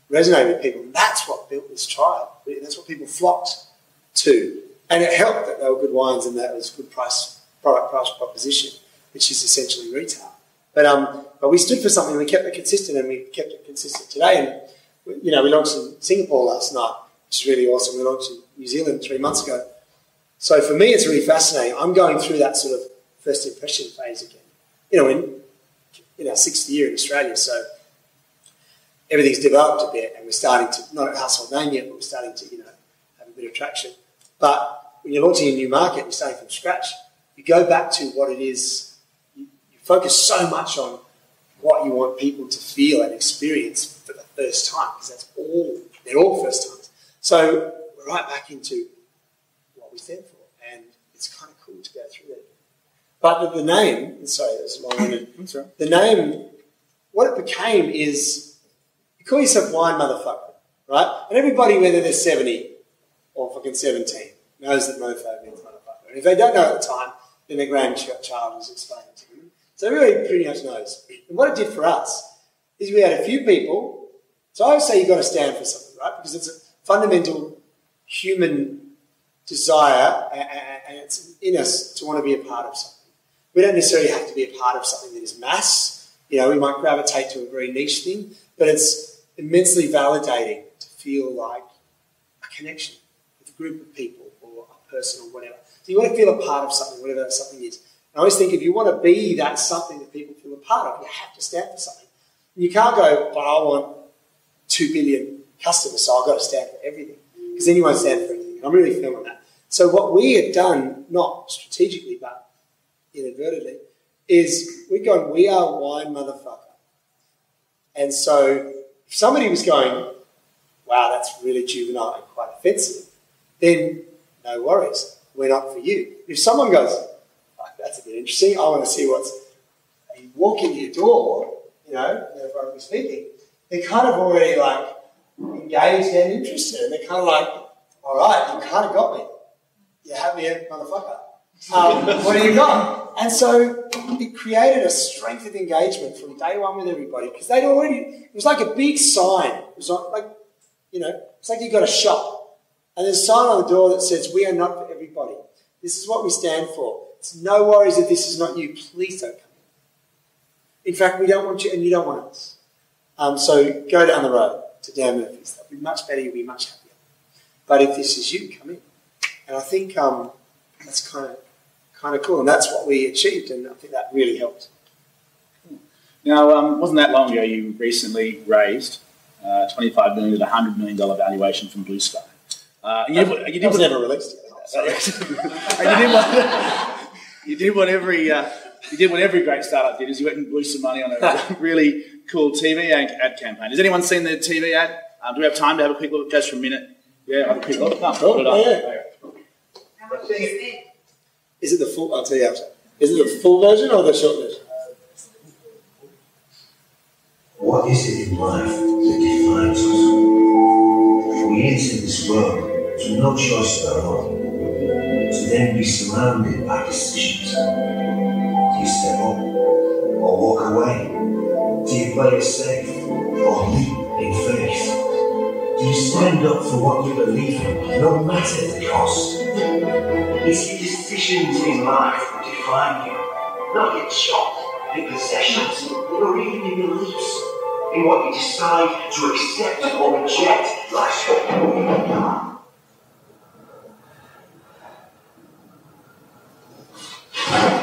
resonated with people. That's what built this trial. That's what people flocked to. And it helped that they were good wines and that was good price product price proposition, which is essentially retail. But um, but we stood for something. We kept it consistent, and we kept it consistent today. And you know, we launched in Singapore last night, which is really awesome. We launched in New Zealand three months ago. So for me, it's really fascinating. I'm going through that sort of first impression phase again. You know, in in our sixth year in Australia, so everything's developed a bit, and we're starting to not a household name yet, but we're starting to you know have a bit of traction. But when you're launching a new market, you're starting from scratch. You go back to what it is. You, you focus so much on what you want people to feel and experience for the first time, because that's all they're all first times. So we're right back into what we stand for, and it's kind of cool to go through that. But the, name, sorry, that's long-winded. The name, what it became is you call yourself wine motherfucker, right? And everybody, whether they're 70 or fucking 17, knows that mofo means motherfucker. And if they don't know at the time, then their grandchild was explaining to them. So everybody pretty much knows. And what it did for us is we had a few people. So I always say you've got to stand for something, right? Because it's a fundamental human desire and it's in us to want to be a part of something. We don't necessarily have to be a part of something that is mass. You know, we might gravitate to a very niche thing, but it's immensely validating to feel like a connection with a group of people or a person or whatever. So you want to feel a part of something, whatever that something is. And I always think if you want to be that something that people feel a part of, you have to stand for something. You can't go, but I want two billion customers, so I've got to stand for everything. Because then you won't stand for anything. I'm really feeling that. So what we had done, not strategically, but inadvertently, is we go, we are wine motherfucker. And so if somebody was going, wow, that's really juvenile and quite offensive, then no worries, we're not for you. If someone goes, oh, that's a bit interesting, I want to see what's, you walk in your door, you know, metaphorically speaking, they're kind of already like engaged and interested, and they're kind of like, all right, you kind of got me. You have me, motherfucker. Um, what do you got? And so it created a strength of engagement from day one with everybody because they'd already, it was like a big sign. It was like, you know, it's like you got a shop and there's a sign on the door that says, We are not for everybody. This is what we stand for. It's no worries if this is not you. Please don't come in. In fact, we don't want you and you don't want us. Um, so go down the road to Dan Murphy's. That'll be much better. You'll be much happier. But if this is you, come in. And I think um, that's kind of kind of cool, and that's what we achieved, and I think that really helped. Now, um, wasn't that long ago you recently raised uh, 25 million to 100 million dollar valuation from Blue Sky? Uh, you, did, you did never released. And you did what you did what every uh, you did what every great startup did is you went and blew some money on a really cool TV ad, ad campaign. Has anyone seen the TV ad? Um, do we have time to have a quick look? Just for a minute. Yeah, have a quick look. Oh, cool. oh, yeah. How much is is it the full? I'll tell you after. Is it the full version or the short version? What is it in life that defines us? We enter this world with no choice of our own, to then be surrounded by decisions. Do you step up or walk away? Do you play it safe or leap in faith? Do you stand up for what you believe in, no matter the cost? It's your decisions in life that define you, not your job, your possessions, or even your beliefs. In what you decide to accept or reject life's what you.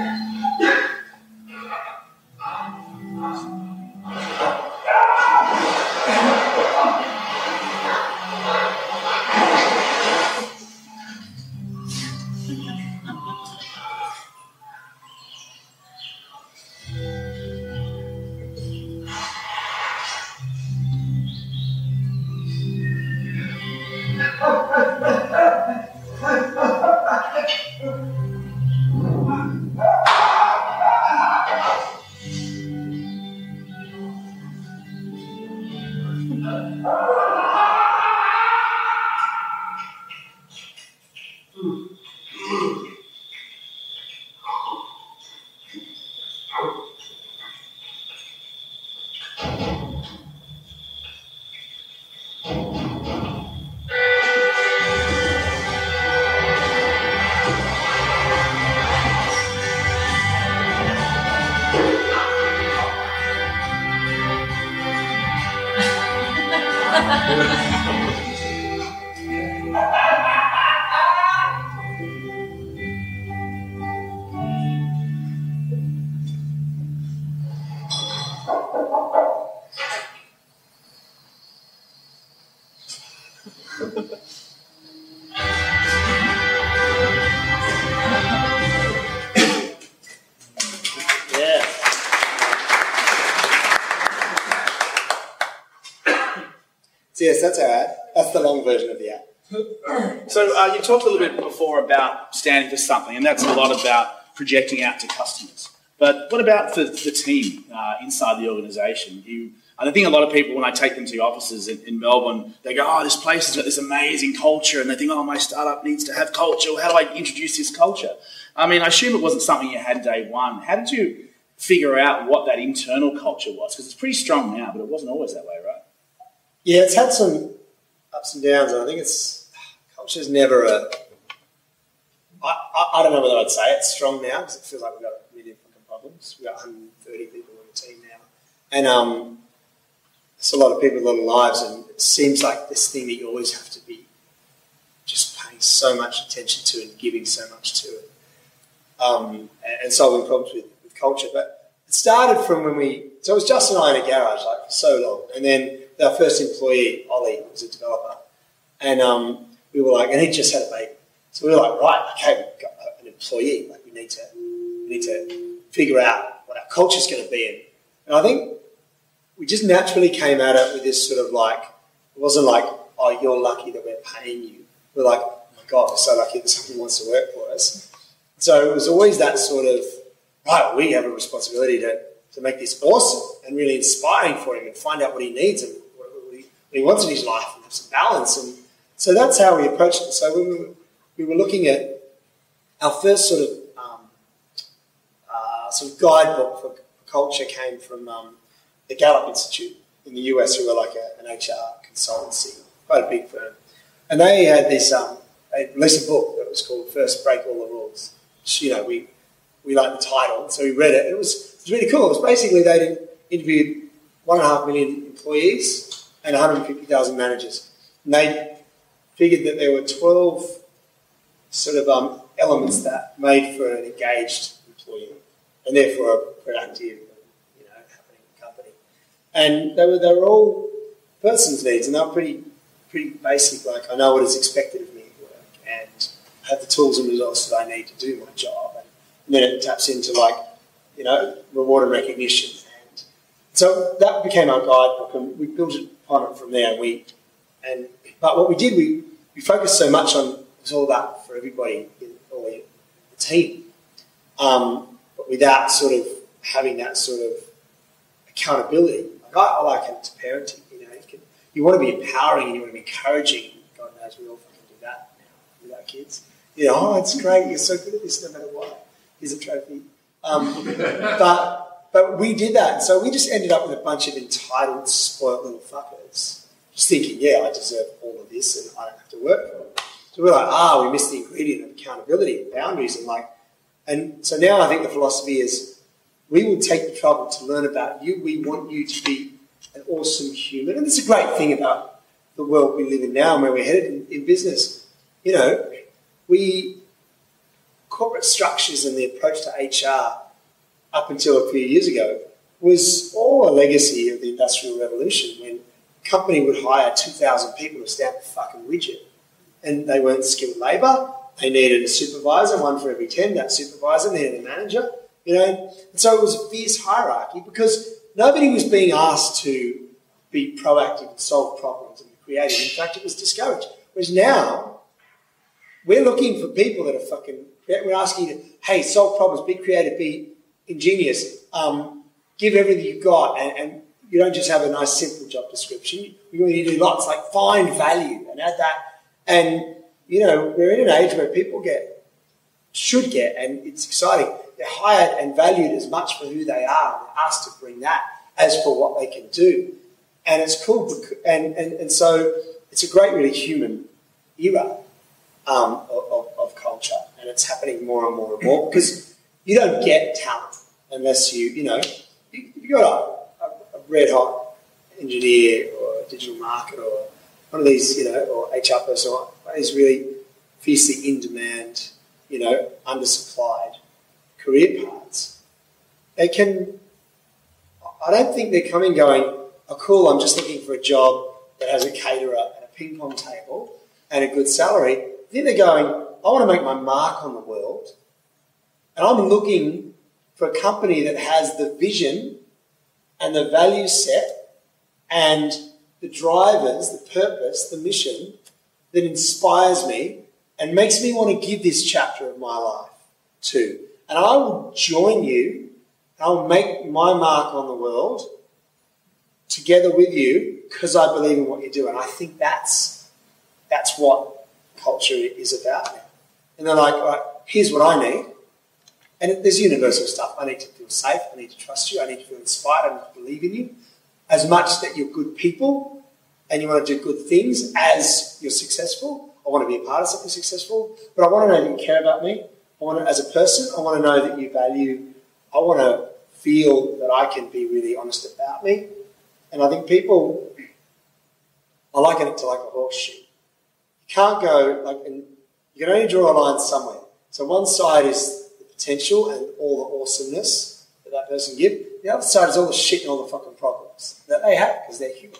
talked a little bit before about standing for something, and that's a lot about projecting out to customers. But what about for the team uh, inside the organisation? You, I think a lot of people, when I take them to offices in, in, Melbourne, they go, "Oh, this place has got this amazing culture," and they think, "Oh, my startup needs to have culture. How do I introduce this culture?" I mean, I assume it wasn't something you had day one. How did you figure out what that internal culture was? Because it's pretty strong now, but it wasn't always that way, right? Yeah, it's had some ups and downs, I think it's culture's never a. I, I, I don't know whether I'd say it's strong now because it feels like we've got a million fucking problems. We've got 130 people on the team now, and um, it's a lot of people, a lot of lives, and it seems like this thing that you always have to be just paying so much attention to and giving so much to it, um, and, solving problems with, with culture. But it started from when we. So it was Justin and I in a garage like for so long, and then our first employee, Ollie, was a developer, and um, we were like, and he just had a baby, so we were like, right, okay, we've got an employee, like we need to, we need to figure out what our culture is going to be, and, and I think we just naturally came at it with this sort of like, it wasn't like, oh, you're lucky that we're paying you. We're like, oh my god, we're so lucky that someone wants to work for us. So it was always that sort of, right, we have a responsibility to, to make this awesome and really inspiring for him and find out what he needs and what he wants in his life and have some balance. And so that's how we approached it. So we were, we were looking at our first sort of um, uh, sort of guidebook for culture came from um, the Gallup Institute in the US, who were like a, an HR consultancy, quite a big firm, and they had this. Um, they released a book that was called "First Break All the Rules." Which, you know, we we liked the title, so we read it. It was it was really cool. It was basically they interviewed one and a half million employees and 150,000 managers. And they figured that there were 12 sort of um, elements that made for an engaged employee and therefore a productive, you know, happening company. And they were, they were all person's needs and they were pretty, pretty basic, like I know what is expected of me at work and I have the tools and resources that I need to do my job. And, and then it taps into like, you know, reward and recognition. And so that became our guidebook and we built it on it from there. We and but what we did, we, we focus so much on it was all about for everybody in all the, the team, um, but without sort of having that sort of accountability. Like I, I like it to parenting. You know, you, can, you want to be empowering and you want to be encouraging. God knows we all fucking do that now with our kids. You know, oh, it's great. You're so good at this, no matter what. Here's a trophy. Um, but but we did that. So we just ended up with a bunch of entitled, spoiled little fuckers, thinking, yeah, I deserve all of this and I don't have to work for it. So we're like, ah, we missed the ingredient of accountability and boundaries and like, and so now I think the philosophy is we will take the trouble to learn about you. We want you to be an awesome human. And it's a great thing about the world we live in now and where we're headed in, in business. You know, we, corporate structures and the approach to HR up until a few years ago was all a legacy of the Industrial Revolution when company would hire 2,000 people to stamp a fucking widget. And they weren't skilled labour. They needed a supervisor, one for every 10. That supervisor needed a manager. You know, and so it was a fierce hierarchy because nobody was being asked to be proactive and solve problems and be creative. In fact, it was discouraged. Whereas now, we're looking for people that are fucking, we're asking you to, hey, solve problems, be creative, be ingenious. Um, give everything you've got, and, and, you don't just have a nice simple job description. You really do lots, like find value and add that. And you know, we're in an age where people get should get, and it's exciting. They're hired and valued as much for who they are, and asked to bring that as for what they can do. And it's cool, because, and, and, and so it's a great, really human era um, of, of culture, and it's happening more and more and more because you don't get talent unless you, you know, you, have got a, red hot engineer or digital marketer or one of these, you know, or HR person is really fiercely in demand, you know, undersupplied career paths. They can, I don't think they're coming going, oh, cool, I'm just looking for a job that has a caterer and a ping pong table and a good salary. I think they're going, I want to make my mark on the world and I'm looking for a company that has the vision and the value set and the drivers, the purpose, the mission that inspires me and makes me want to give this chapter of my life to. And I will join you, I will make my mark on the world together with you because I believe in what you do. And I think that's that's what culture is about. And they're like, here's what I need. And there's universal stuff. I need to feel safe. I need to trust you. I need to feel inspired. I need to believe in you. As much that you're good people and you want to do good things as you're successful. I want to be a part of something successful. But I want to know that you care about me. I want to, as a person, I want to know that you value. I want to feel that I can be really honest about me. And I think people, I liken it to like a horseshoe. You can't go, like, and you can only draw a line somewhere. So one side is potential and all the awesomeness that that person give. The other side is all the shit and all the fucking problems that they have because they're human.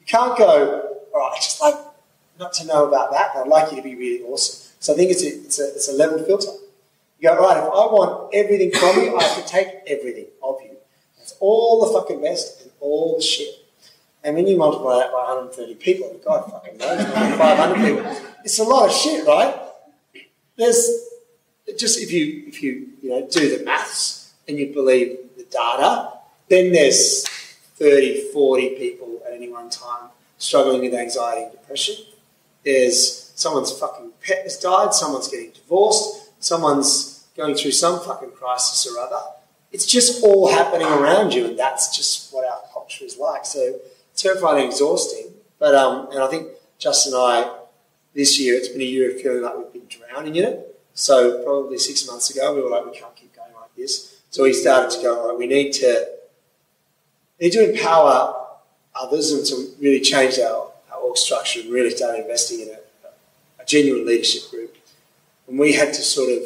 You can't go, all right, I just like not to know about that. I'd like you to be really awesome. So I think it's a, it's a, it's a level filter. You go, right, if I want everything from you, I to take everything of you. That's all the fucking best and all the shit. And when you multiply that by 130 people, God fucking knows, 500 people, it's a lot of shit, right? There's just if you if you you know do the maths and you believe the data, then there's 30, 40 people at any one time struggling with anxiety and depression. There's someone's fucking pet has died, someone's getting divorced, someone's going through some fucking crisis or other. It's just all happening around you, and that's just what our culture is like. So terrifying and exhausting. But um, and I think Justin and I this year it's been a year of feeling like we've been drowning in it. So probably six months ago we were like, we can't keep going like this. So we started to go, right, we need to need to empower others and to really change our, our org structure and really start investing in a, a genuine leadership group. And we had to sort of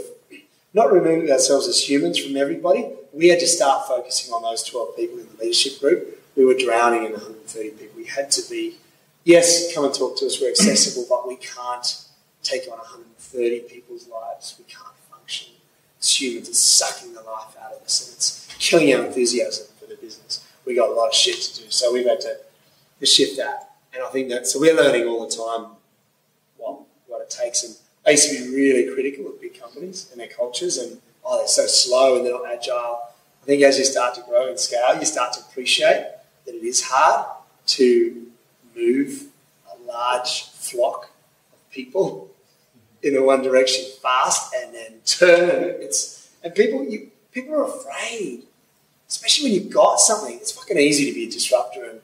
not remove ourselves as humans from everybody. We had to start focusing on those 12 people in the leadership group. We were drowning in 130 people. We had to be, yes, come and talk to us. We're accessible, but we can't take on 130 people's lives. We can't function as humans. It's sucking the life out of us and it's killing our enthusiasm for the business. We got a lot of shit to do. So we've had to, to shift that. And I think that, so we're learning all the time what, what it takes. And I used to be really critical of big companies and their cultures and, oh, they're so slow and they're not agile. I think as you start to grow and scale, you start to appreciate that it is hard to move a large flock of people in a one direction fast and then turn. It's and people you people are afraid, especially when you've got something. It's fucking easy to be a disruptor and,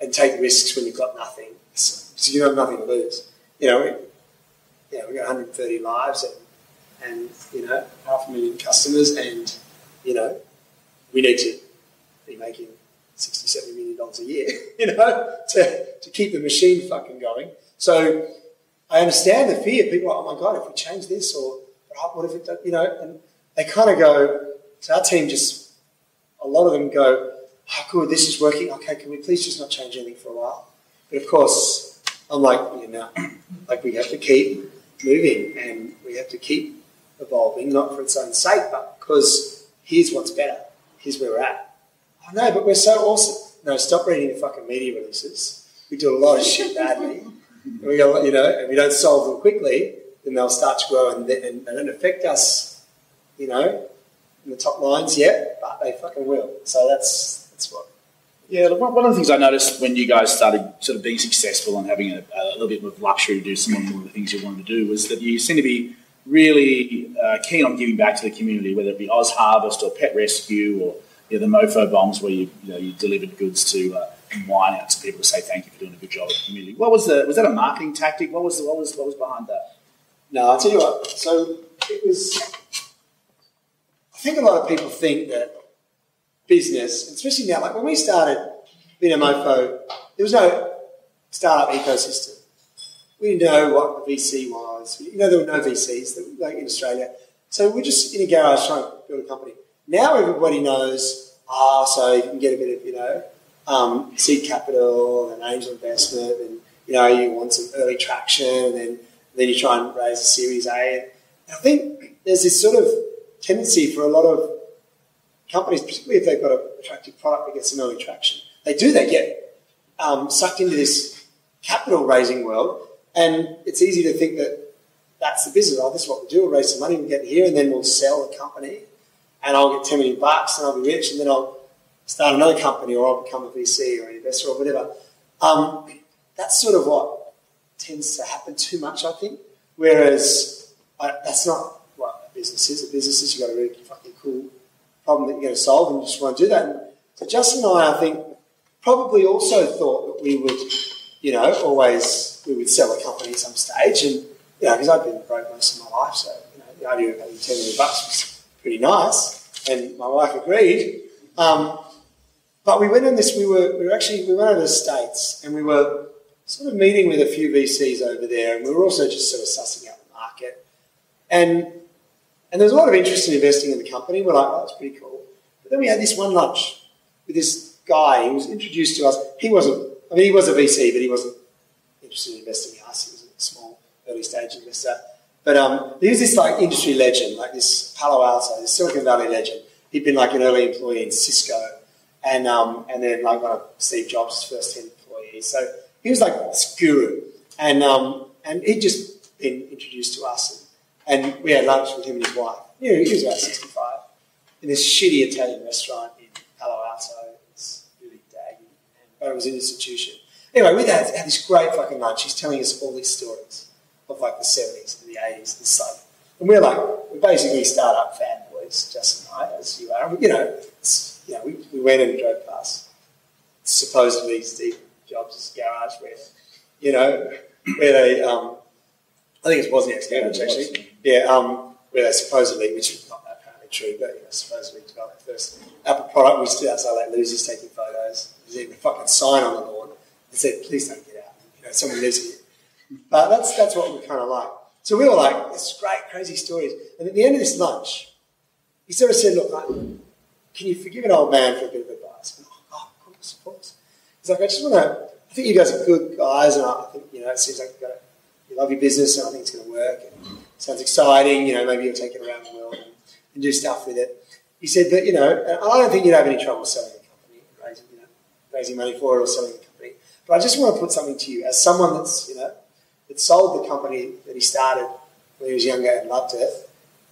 and take risks when you've got nothing, so you have nothing to lose. You know, we, know, we got 130 lives and, and you know half a million customers, and you know we need to be making 60, 70 million dollars a year, you know, to, to keep the machine fucking going. So I understand the fear. People are, oh my God, if we change this or what if it, you know, and they kind of go, so our team just, a lot of them go, oh, good, this is working. Okay, can we please just not change anything for a while? But of course, I'm like, you know, like we have to keep moving and we have to keep evolving, not for its own sake, but because here's what's better. Here's where we're at. Oh no, but we're so awesome. No, stop reading the fucking media releases. We do a lot of shit badly. We go, you know, if we don't solve them quickly, then they'll start to grow and, they, and they don't affect us, you know, in the top lines yet, but they fucking will. So that's that's what. Yeah, one of the things I noticed when you guys started sort of being successful and having a, a little bit of luxury to do some of the things you wanted to do was that you seem to be really uh, keen on giving back to the community, whether it be Oz Harvest or Pet Rescue or you know, the Mofo bombs where you, you, know, you delivered goods to uh, wine out to people to say thank you for doing a good job in the community. What was the was that a marketing tactic? What was what was what was behind that? No, I'll tell you what. So it was. I think a lot of people think that business, especially now, like when we started Vinomofo, there was no startup ecosystem. We didn't know what the VC was. You know, there were no VCs like in Australia. So we're just in a garage trying to build a company. Now everybody knows, ah, oh, so you can get a bit of, you know, um, seed capital and angel investment, and you know, you want some early traction, and then, then you try and raise a Series A. And I think there's this sort of tendency for a lot of companies, particularly if they've got an attractive product that gets some early traction, they do, they get um, sucked into this capital raising world, And it's easy to think that that's the business. Oh, this is what we do. We'll raise some money, we'll get here, and then we'll sell the company, and I'll get 10 million bucks, and I'll be rich, and then I'll start another company, or I'll become a VC or an investor or whatever. Um, that's sort of what tends to happen too much, I think. Whereas I, that's not what a business is. A business is you've got a really fucking cool problem that you're going to solve, and you just want to do that. And so Justin and I, I think, probably also thought that we would, you know, always we would sell a company at some stage, and you know, because I've been broke most of my life, so you know, the idea of having ten million bucks was pretty nice, and my wife agreed. Um, but we went on this. We were we were actually we went over the states, and we were sort of meeting with a few VCs over there, and we were also just sort of sussing out the market, and and there was a lot of interest in investing in the company. We're like, oh, that's pretty cool. But then we had this one lunch with this guy. who was introduced to us. He wasn't. I mean, he was a VC, but he wasn't interested in investing in us. He was a small early stage investor. But um, he was this like industry legend, like this Palo Alto, this Silicon Valley legend. He'd been like an early employee in Cisco, and um, and then like one of Steve Jobs' first employees. So he was like this guru, and um, and he'd just been introduced to us, and, and we had lunch with him and his wife. You know, he was about sixty-five in this shitty Italian restaurant in Palo Alto. It's really daggy, but it was an institution. Anyway, we had, had this great fucking lunch. He's telling us all these stories of like the seventies and the eighties and stuff, and we're like, we're basically startup fanboys, Justin and I, as you are. You know, you know, we, we went and drove past supposedly Steve Jobs' garage where, you know, where they, um, I think it was Wozniak's garage actually. Yeah, um, where they supposedly, which is not apparently true, but you know, supposedly developed the first Apple product. We stood outside like losers taking photos. There's even a fucking sign on the lawn that said, "Please don't get out." You know, someone lives here. But that's that's what we kind of like. So we were like, "This is great, crazy stories." And at the end of this lunch, he sort of said, "Look, like, can you forgive an old man for a bit of advice?" Oh, of course, of course. He's like, "I just want to." I think you guys are good guys, and I think you know it seems like you've got a, you love your business, and I think it's going to work. And sounds exciting. You know, maybe you'll take it around the world and, and do stuff with it. He said that you know, I don't think you'd have any trouble selling the company, raising you know, raising money for it or selling the company. But I just want to put something to you as someone that's you know that sold the company that he started when he was younger and loved it.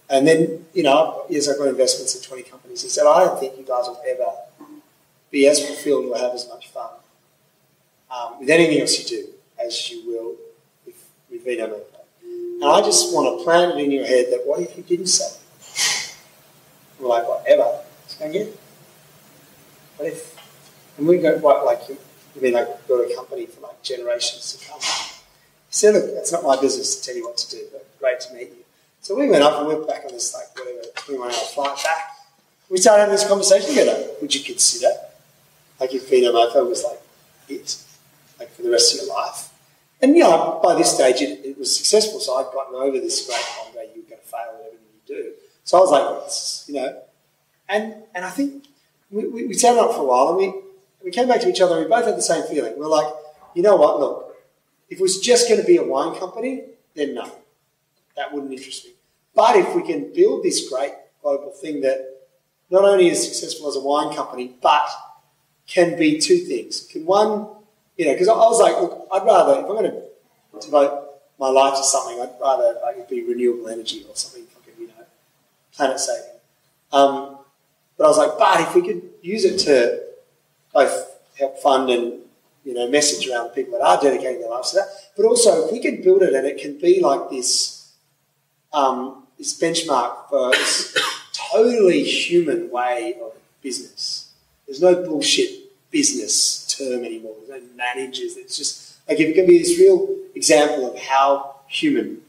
And then, you know, yes, I've got investments in 20 companies. He said, I don't think you guys will ever be as fulfilled or have as much fun um, with anything else you do as you will with, with Mofo. And I just want to plant it in your head that what if you didn't say? We're like, whatever. Just go get. What if? And we go, what, like, you, you mean like build a company for like generations to come? He said, look, that's not my business to tell you what to do, but great to meet you. So we went up and we went back on this, like, whatever, 21 hour flight back. We started having this conversation together. Would you consider, like, if Vinomofo was like it, like for the rest of your life? And, you know, by this stage, it, it was successful, so I'd gotten over this great Andre, you're going to fail at everything you do. So I was like, well, you know, and, and I think we, we, we sat up for a while and we, we came back to each other and we both had the same feeling. We're like, you know what, look, if it was just going to be a wine company, then no, that wouldn't interest me. But if we can build this great global thing that not only is successful as a wine company, but can be two things. Can one, you know, because I was like, look, I'd rather, if I'm going to devote my life to something, I'd rather like it be renewable energy or something fucking, you know, planet saving. Um, but I was like, but if we could use it to both help fund and you know message around people that are dedicating their lives to that, but also if we could build it and it can be like this um, this benchmark for this totally human way of business. There's no bullshit business term anymore. There's no managers. It's just like if it can be this real example of how human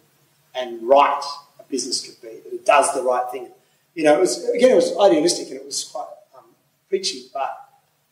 and right a business could be, that it does the right thing. You know, it was again, it was idealistic and it was quite um, preachy, but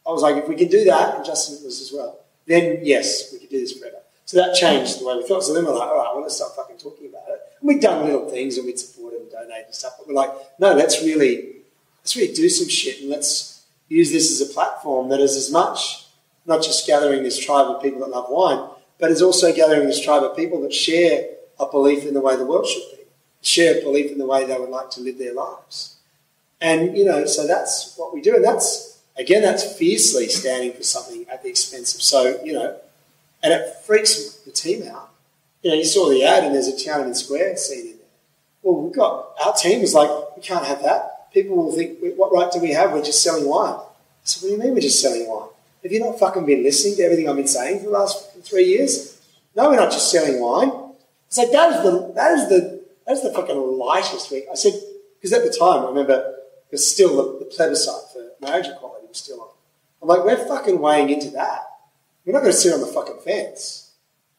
I was like, if we can do that, and Justin was as well, then yes, we could do this forever. So that changed the way we thought. So then we're like, all right, well, let's start fucking talking about it. We'd done little things and we'd support and donate and stuff, but we're like, no, let's really, let's really do some shit and let's use this as a platform that is as much not just gathering this tribe of people that love wine, but is also gathering this tribe of people that share a belief in the way the world should be, share a belief in the way they would like to live their lives. And, you know, so that's what we do. And that's, again, that's fiercely standing for something at the expense of, so, you know, and it freaks the team out. You know, you saw the ad and there's a Tiananmen Square scene in there. Well, we've got, our team is like, we can't have that. People will think, what right do we have? We're just selling wine. So what do you mean we're just selling wine? Have you not fucking been listening to everything I've been saying for the last three years? No, we're not just selling wine. It's like, that is the, that is the, that is the fucking lightest week. I said, because at the time, I remember, because still the, the plebiscite for marriage equality was still on. I'm like, we're fucking weighing into that. We're not going to sit on the fucking fence.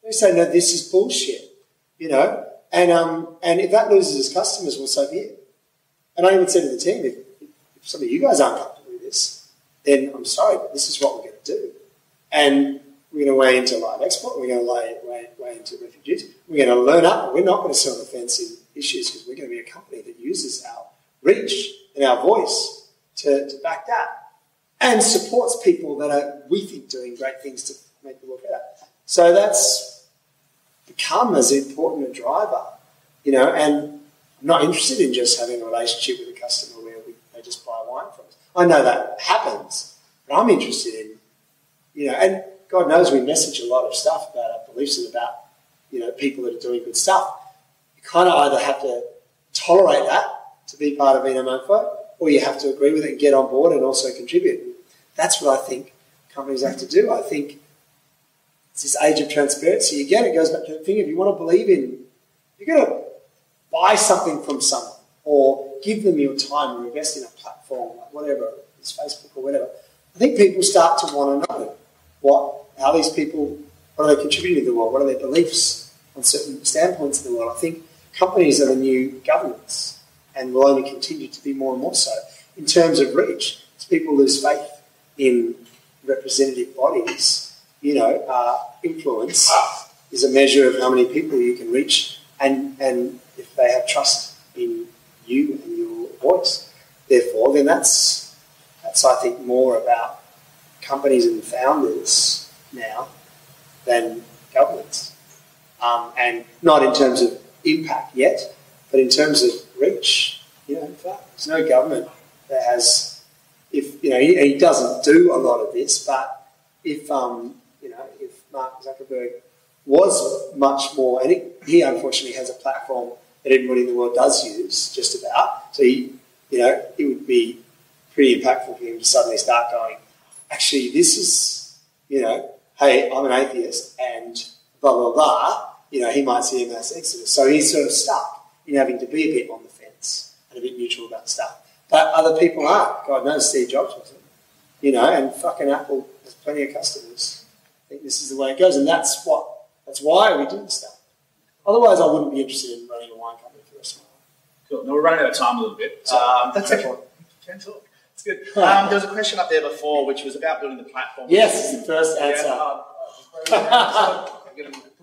They say, no, this is bullshit, you know? And, um, and if that loses its customers, well, so be it. And I even said to the team, if, if some of you guys aren't comfortable with this, then I'm sorry, but this is what we're going to do. And we're going to weigh into live export, we're going to weigh, weigh, weigh into refugees, we're going to learn up, we're not going to sell the in issues because we're going to be a company that uses our reach and our voice to, to back that and supports people that are, we think, doing great things to make the world better. So that's become as important a driver, you know, and I'm not interested in just having a relationship with a customer where we, they just buy wine from us. I know that happens, but I'm interested in, you know, and God knows we message a lot of stuff about our beliefs and about, you know, people that are doing good stuff. You kind of either have to tolerate that to be part of Vinomofo, or you have to agree with it and get on board and also contribute. That's what I think companies have to do. I think it's this age of transparency. Again, it goes back to the thing if you want to believe in, you've got to buy something from someone or give them your time or invest in a platform, like whatever, it's Facebook or whatever. I think people start to want to know what, how these people, what are they contributing to the world, what are their beliefs on certain standpoints of the world. I think companies are the new governments and will only continue to be more and more so in terms of reach. As people lose faith in representative bodies, you know, uh, influence is a measure of how many people you can reach and, and if they have trust in you and your voice. Therefore, then that's, that's I think, more about companies and founders now than governments. Um, and not in terms of impact yet, but in terms of reach. You know, there's no government that has, if you know, he, he doesn't do a lot of this, but if um, you know, if Mark Zuckerberg was much more, and he, he unfortunately has a platform that everybody in the world does use, just about. So he, you know, it would be pretty impactful for him to suddenly start going, actually, this is, you know, hey, I'm an atheist, and blah blah blah. You know, he might see him as exodus. So he's sort of stuck in having to be a bit on the fence and a bit neutral about stuff. But other people aren't. God knows Steve Jobs wasn't. You know, and fucking Apple has plenty of customers. I think this is the way it goes, and that's what that's why we do this stuff. Otherwise, I wouldn't be interested in running a wine company for a smile. Cool. Now we're running out of time a little bit. So, Um, that's okay. talk. It's good. Um, there was a question up there before, which was about building the platform. Yes, the first Yeah, answer. um, uh,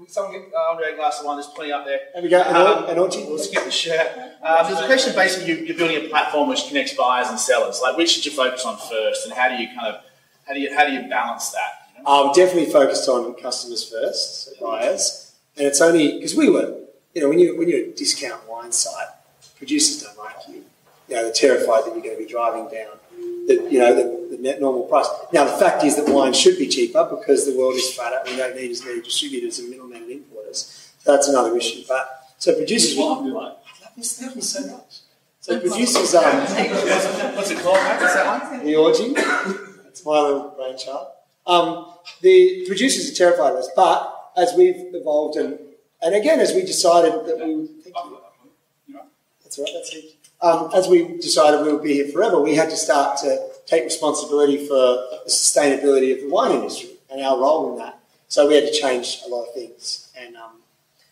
Someone get uh, Andre a glass of wine. There's plenty up there. There we go. Um, an orgy. We'll skip the shirt. Um, there's a question basically you, you're building a platform which connects buyers and sellers. Like which should you focus on first, and how do you kind of how do you how do you balance that? I'm definitely focused on customers first, so buyers, and it's only because we were, you know, when you when you're a discount wine site, producers don't like you. You know, they're terrified that you're going to be driving down the you know the, the net normal price. Now the fact is that wine should be cheaper because the world is fatter. We don't need as many distributors and middlemen and importers. So that's another issue. But so producers, will, I love this. Thank you so much. So producers, um, What's it called? What's that one? the orgy. It's my little brainchild. Um, the producers are terrified of us, but as we've evolved and and again as we decided that we. That's right. That's it. Um, as we decided we would be here forever, we had to start to take responsibility for the sustainability of the wine industry and our role in that. So we had to change a lot of things, and um,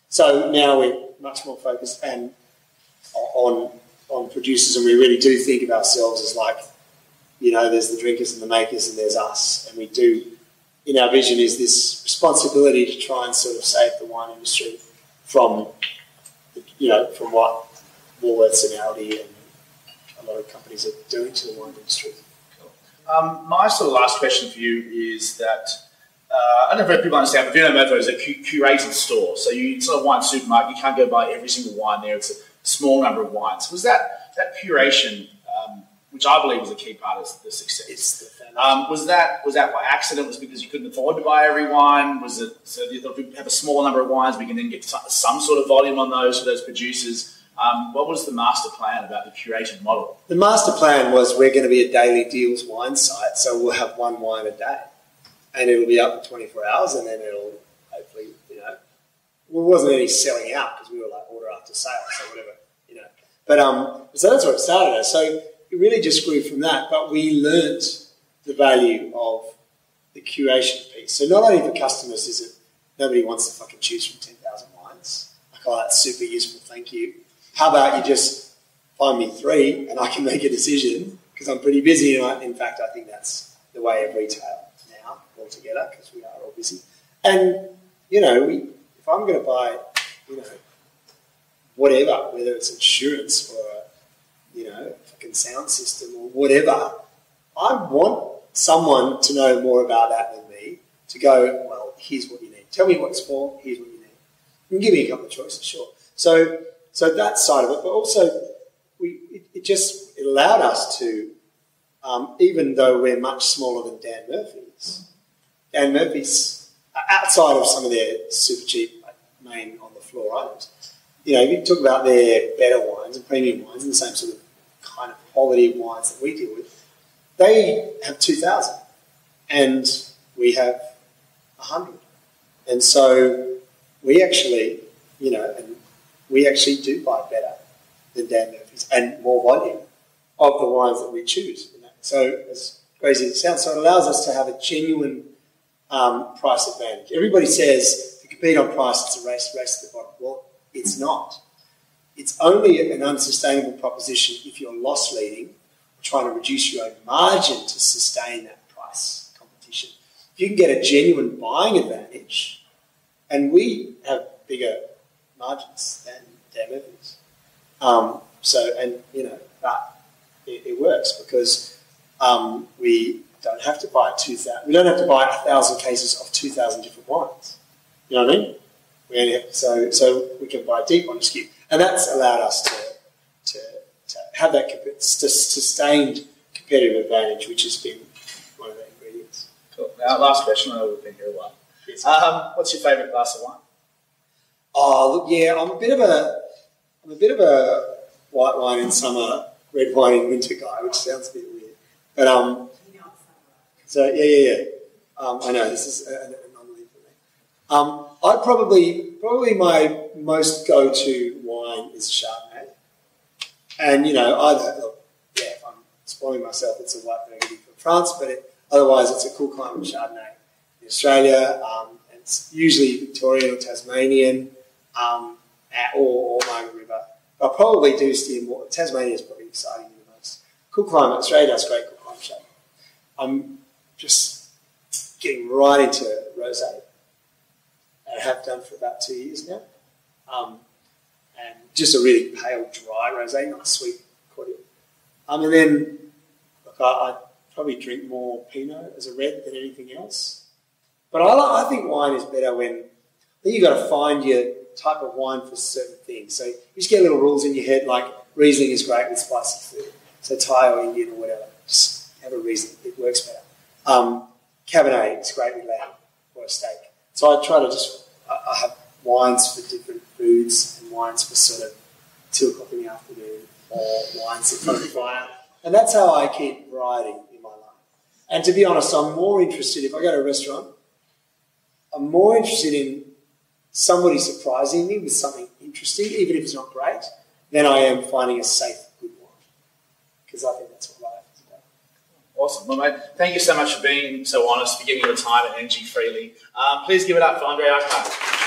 so now we're much more focused and on on producers, and we really do think of ourselves as like you know, there's the drinkers and the makers, and there's us. And we do, in our vision, is this responsibility to try and sort of save the wine industry from, you know, from what Woolworths and Aldi and a lot of companies are doing to the wine industry. Um, my sort of last question for you is that uh, I don't know if people understand, but Vinomofo is a cu- curated store. So you not a wine supermarket. You can't go buy every single wine there. It's a small number of wines. Was that that curation? Um, which I believe was a key part of the success. Um, was that was that by accident? Was it because you couldn't afford to buy every wine? Was it so you thought if we have a small number of wines, we can then get some, sort of volume on those for those producers? Um, what was the master plan about the curated model? The master plan was we're going to be a daily deals wine site, so we'll have one wine a day, and it'll be up for 24 hours, and then it'll hopefully, you know, well, it wasn't any selling out because we were like order after sale, so whatever, you know. But um, so that's where it started. So it really just grew from that, but we learnt the value of the curation piece. So not only for customers is it nobody wants to fucking choose from 10,000 wines. Like, oh, that's super useful, thank you. How about you just find me three and I can make a decision because I'm pretty busy. And I, in fact, I think that's the way of retail now altogether because we are all busy. And, you know, we, if I'm going to buy, you know, whatever, whether it's insurance or, you know, fucking sound system or whatever, I want someone to know more about that than me to go, well, here's what you need. Tell me what's for, here's what you need. And give me a couple of choices, sure. So, so that side of it, but also we, it, it just it allowed us to, um, even though we're much smaller than Dan Murphy's, Dan Murphy's, outside of some of their super cheap main on the floor items, you know, if you talk about their better wines and premium wines and the same sort of quality wines that we deal with, they have 2,000 and we have 100. And so we actually, you know, and we actually do buy better than Dan Murphy's and more volume of the wines that we choose. So as crazy as it sounds, so it allows us to have a genuine um, price advantage. Everybody says to compete on price, it's a race, race to the bottom. Well, it's not. It's only an unsustainable proposition if you're loss leading trying to reduce your own margin to sustain that price competition. If you can get a genuine buying advantage, and we have bigger margins than Evans. Um, so, and you know, but it, it works because um, we don't have to buy two thousand. We don't have to buy a thousand cases of two thousand different wines. You know what I mean? We only have, so so we can buy deep on a SKU, and that's allowed us to to to have that sustained competitive advantage, which has been one of the ingredients. Cool. Now, last question. I know we've been here a while. Yes. Um, what's your favourite glass of wine? Oh, look, yeah, I'm a bit of a, I'm a bit of a white wine in summer, red wine in winter guy, which sounds a bit weird. But um, so yeah, yeah, yeah. Um, I know this is an anomaly for me. Um, I probably, probably my most go-to wine is Chardonnay. And, you know, either, look, yeah, if I'm spoiling myself, it's a white Burgundy from France, but it, otherwise it's a cool climate Chardonnay in Australia. Um, it's usually Victorian or Tasmanian um, or, or Margaret River. I'll probably do steer more. Tasmania is probably exciting the most. Cool climate, Australia does great cool climate Chardonnay. I'm just getting right into rosé. I have done for about two years now. Um, and just a really pale, dry rosé, not sweet, cordial. Um, and then, look, I, I probably drink more Pinot as a red than anything else. But I, I think wine is better when you've got to find your type of wine for certain things. So you just get little rules in your head, like Riesling is great with spicy food. So Thai or Indian or whatever, just have a Riesling. It works better. Um, Cabernet is great with lamb or a steak. So I try to just I, I have wines for different and wines for sort of two o'clock in the afternoon or wines in front of fire. And that's how I keep variety in my life. And to be honest, I'm more interested, if I go to a restaurant, I'm more interested in somebody surprising me with something interesting, even if it's not great, than I am finding a safe, good wine. Because I think that's what life is about. Awesome. Well, mate, thank you so much for being so honest, for giving your time and energy freely. Um, please give it up for Andre Eikmeier.